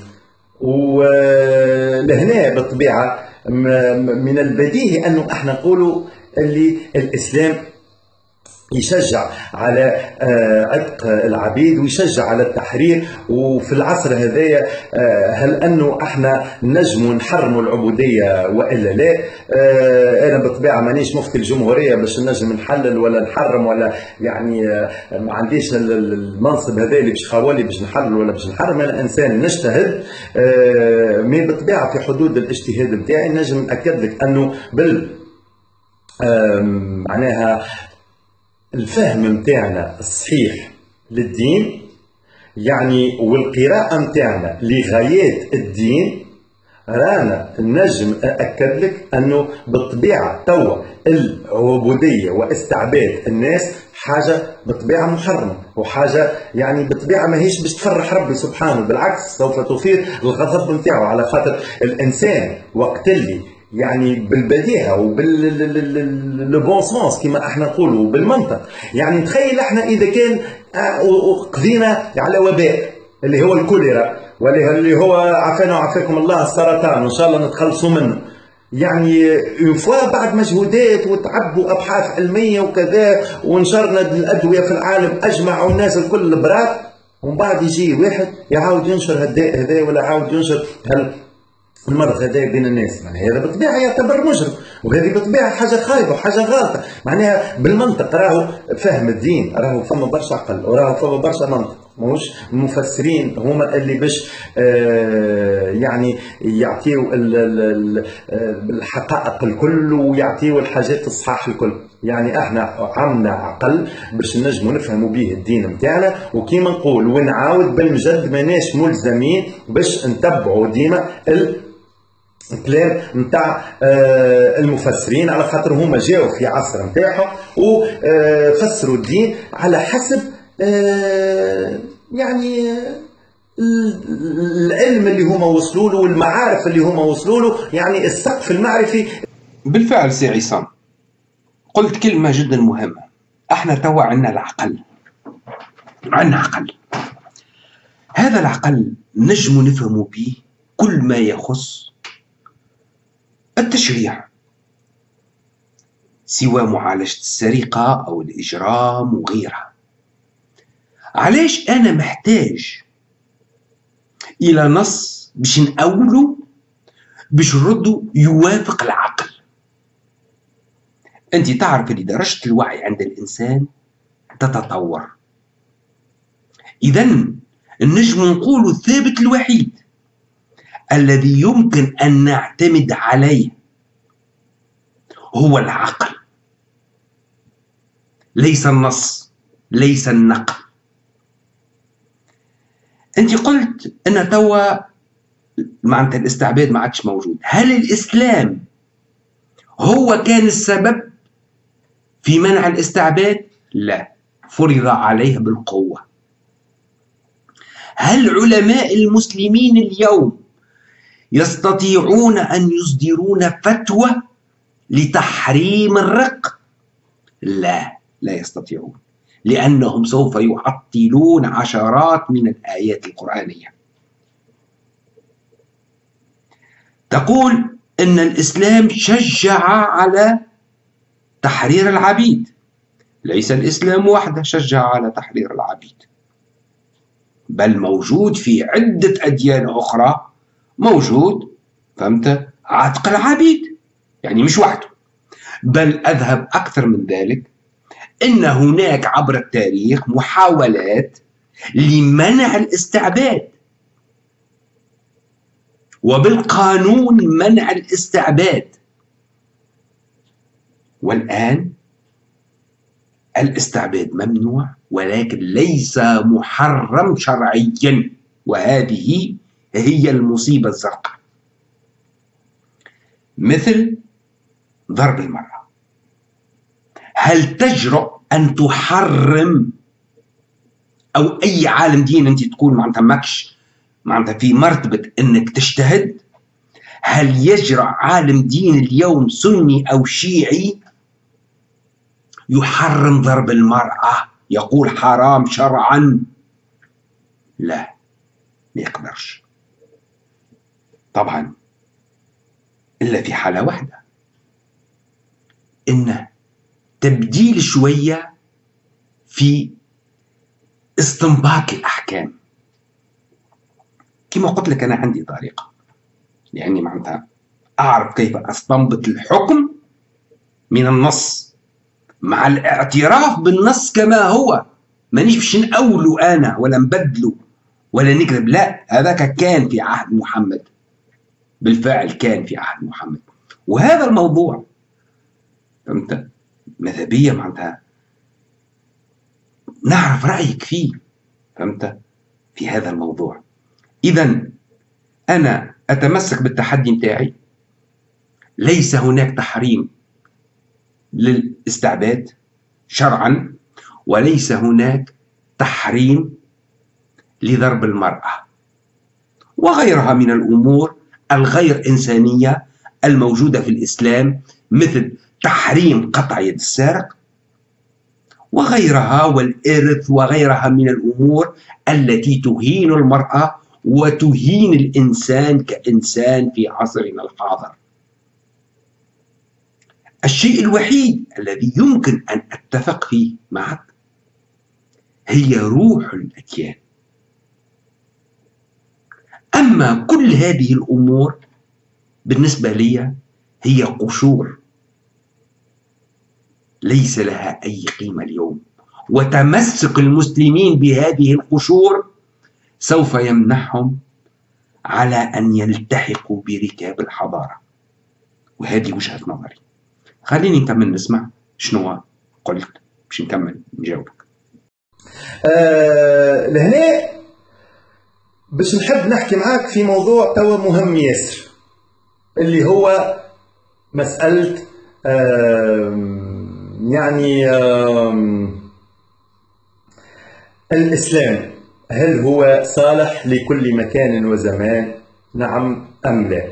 ولهنا بالطبيعه من البديهي أنه إحنا نقولوا اللي الإسلام يشجع على آه، عتق العبيد ويشجع على التحرير. وفي العصر هذايا آه، هل أنه أحنا نجم نحرموا العبودية وإلا لا؟ آه، أنا بالطبيعة مانيش مفتي الجمهورية باش نجم نحلل ولا نحرم ولا يعني ما عنديش المنصب هذا اللي باش خاولي باش نحلل ولا باش نحرم. أنا إنسان نجتهد مي بالطبيعة في حدود الاجتهاد نتاعي نجم ناكد لك أنه بال معناها الفهم متاعنا الصحيح للدين يعني والقراءة متاعنا لغايات الدين رانا نجم أأكد لك أنه بالطبيعة توا العبودية واستعباد الناس حاجة بالطبيعة محرمة وحاجة يعني بالطبيعة ماهيش باش تفرح ربي سبحانه بالعكس سوف تثير الغضب نتاعو على خاطر الإنسان وقت اللي يعني بالبديهة وبالبون سونس كما إحنا نقولوا وبالمنطق يعني تخيل إحنا إذا كان آه، قضينا على وباء اللي هو الكوليرا واللي هو عافانا وعافاكم الله السرطان وإن شاء الله نتخلصوا منه. يعني فوا بعد مجهودات وتعبوا ابحاث علمية وكذا ونشرنا الأدوية في العالم أجمع والناس الكل برات ومن بعد يجي واحد يعاود ينشر هالداء هذا ولا يعاود ينشر المرض هذا بين الناس معناها هذا بالطبيعة يعتبر مجرم وهذه بالطبيعة حاجة خايبه وحاجة غلطة معناها بالمنطق راهو فهم الدين راهو فما برشا عقل وراهو فما برشا منطق مش المفسرين هما اللي باش آه يعني يعطيو الحقائق الكل ويعطيو الحاجات الصحاح الكل. يعني إحنا عندنا عقل باش نجموا نفهموا به الدين نتاعنا وكيما نقول ونعاود بالمجد ماناش ملزمين باش نتبعوا ديما الكلام نتاع آه، المفسرين على خاطر هما جاوا في عصر نتاعهم وفسروا الدين على حسب آه، يعني العلم اللي هما وصلوا له والمعارف اللي هما وصلوا له يعني السقف المعرفي. بالفعل سي عصام قلت كلمة جدا مهمة. إحنا توا عندنا العقل. عندنا عقل. هذا العقل نجم نفهم به كل ما يخص التشريع. سوى معالجة السرقة أو الإجرام وغيرها. علاش أنا محتاج إلى نص باش نأولو باش نردو يوافق العقل؟ أنت تعرف أن درجة الوعي عند الإنسان تتطور. إذا النجم نقول الثابت الوحيد. الذي يمكن أن نعتمد عليه هو العقل. ليس النص ليس النقل. أنت قلت أن توا معناتها الاستعباد ما عادش موجود. هل الإسلام هو كان السبب في منع الاستعباد؟ لا. فرض عليه بالقوة. هل علماء المسلمين اليوم يستطيعون أن يصدرون فتوى لتحريم الرق. لا لا يستطيعون لأنهم سوف يعطلون عشرات من الآيات القرآنية. تقول أن الإسلام شجع على تحرير العبيد. ليس الإسلام وحده شجع على تحرير العبيد بل موجود في عدة أديان أخرى موجود فهمت؟ عتق العبيد يعني مش وحده. بل أذهب أكثر من ذلك إن هناك عبر التاريخ محاولات لمنع الاستعباد. وبالقانون منع الاستعباد. والآن الاستعباد ممنوع ولكن ليس محرم شرعيا. وهذه هي المصيبة الزرقاء مثل ضرب المرأة. هل تجرؤ أن تحرم أو أي عالم دين أنت تكون معناتها ماكش معناتها في مرتبة أنك تجتهد؟ هل يجرؤ عالم دين اليوم سني أو شيعي يحرم ضرب المرأة يقول حرام شرعا؟ لا ما يقدرش. طبعا إلا في حالة واحدة. إنه تبديل شوية في استنباط الأحكام. كما قلت لك أنا عندي طريقة. لأني معناتها أعرف كيف أستنبط الحكم من النص مع الاعتراف بالنص كما هو. مانيش باش نأولو أنا ولا نبدلو ولا نكذب. لا هذاك كان في عهد محمد. بالفعل كان في عهد محمد. وهذا الموضوع فهمت؟ مذهبيه معناتها نعرف رأيك فيه فهمت؟ في هذا الموضوع. اذا أنا أتمسك بالتحدي متاعي. ليس هناك تحريم للاستعباد شرعا وليس هناك تحريم لضرب المرأة. وغيرها من الأمور الغير إنسانية الموجودة في الإسلام مثل تحريم قطع يد السارق وغيرها والإرث وغيرها من الأمور التي تهين المرأة وتهين الإنسان كإنسان في عصرنا الحاضر. الشيء الوحيد الذي يمكن أن أتفق فيه معك هي روح الأديان أما كل هذه الأمور بالنسبة لي هي قشور. ليس لها أي قيمة اليوم. وتمسك المسلمين بهذه القشور سوف يمنحهم على أن يلتحقوا بركاب الحضارة. وهذه وجهة نظري. خليني نكمل نسمع شنو قلت. باش نكمل نجاوبك. آه لهنا باش نحب نحكي معاك في موضوع توا مهم ياسر اللي هو مسألة يعني الإسلام. هل هو صالح لكل مكان وزمان؟ نعم أم لا؟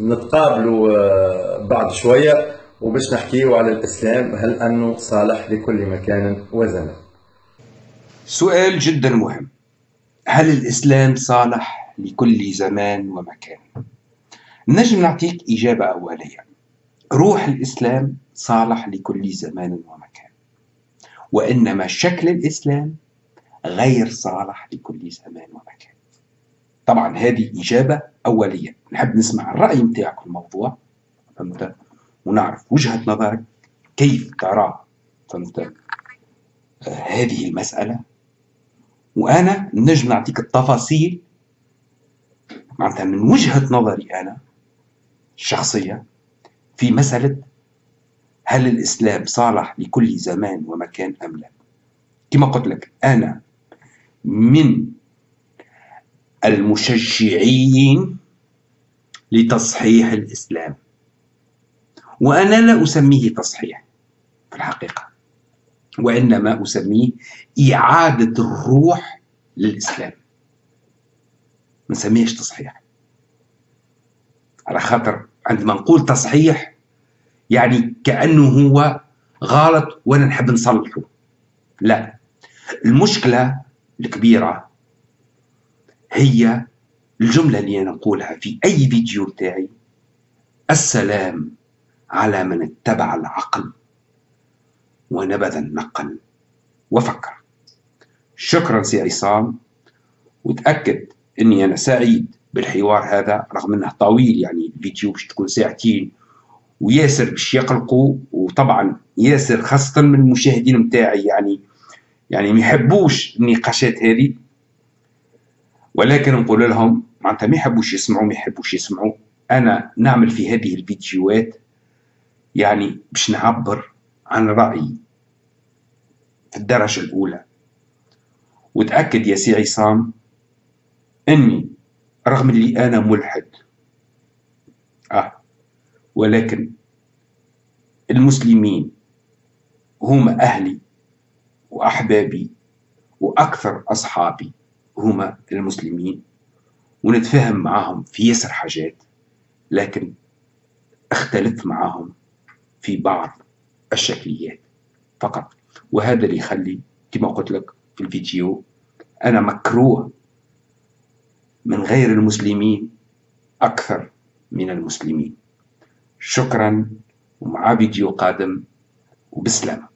نتقابلوا آه، بعد شوية وباش نحكيو على الإسلام هل أنه صالح لكل مكان وزمان؟ سؤال جدا مهم. هل الإسلام صالح لكل زمان ومكان؟ نجم نعطيك إجابة أولية. روح الإسلام صالح لكل زمان ومكان. وإنما شكل الإسلام غير صالح لكل زمان ومكان. طبعا هذه إجابة أولية. نحب نسمع الرأي متاعك في الموضوع. فهمت؟ ونعرف وجهة نظرك كيف ترى فهمت؟ آه هذه المسألة وأنا نجم نعطيك التفاصيل. معناتها من وجهة نظري أنا الشخصية في مسألة هل الإسلام صالح لكل زمان ومكان أم لا. كما قلت لك أنا من المشجعين لتصحيح الإسلام. وأنا لا أسميه تصحيح في الحقيقة وإنما أسميه إعادة الروح للإسلام. ما نسميهش تصحيح. على خاطر عندما نقول تصحيح يعني كأنه هو غلط وأنا نحب نصلحه. لا. المشكلة الكبيرة هي الجملة اللي أنا نقولها في أي فيديو تاعي السلام على من اتبع العقل ونبذ النقل وفكر. شكرا سي عصام وتأكد أني أنا سعيد بالحوار هذا رغم أنه طويل يعني الفيديو باش تكون ساعتين. وياسر باش يقلقوا وطبعا ياسر خاصة من المشاهدين متاعي يعني يعني ما يحبوش النقاشات هذه. ولكن نقول لهم معناتها ما يحبوش يسمعوا ما يحبوش يسمعوا. أنا نعمل في هذه الفيديوهات يعني باش نعبر عن رأيي في الدرجة الأولى. وتأكد يا سي عصام أني رغم اللي أنا ملحد. آه ولكن المسلمين هم أهلي وأحبابي وأكثر أصحابي هم المسلمين. ونتفاهم معهم في يسر حاجات لكن أختلف معهم في بعض الشكليات فقط. وهذا اللي يخلي كما قلت لك في الفيديو أنا مكروه من غير المسلمين أكثر من المسلمين. شكرا ومع فيديو قادم وبسلامة.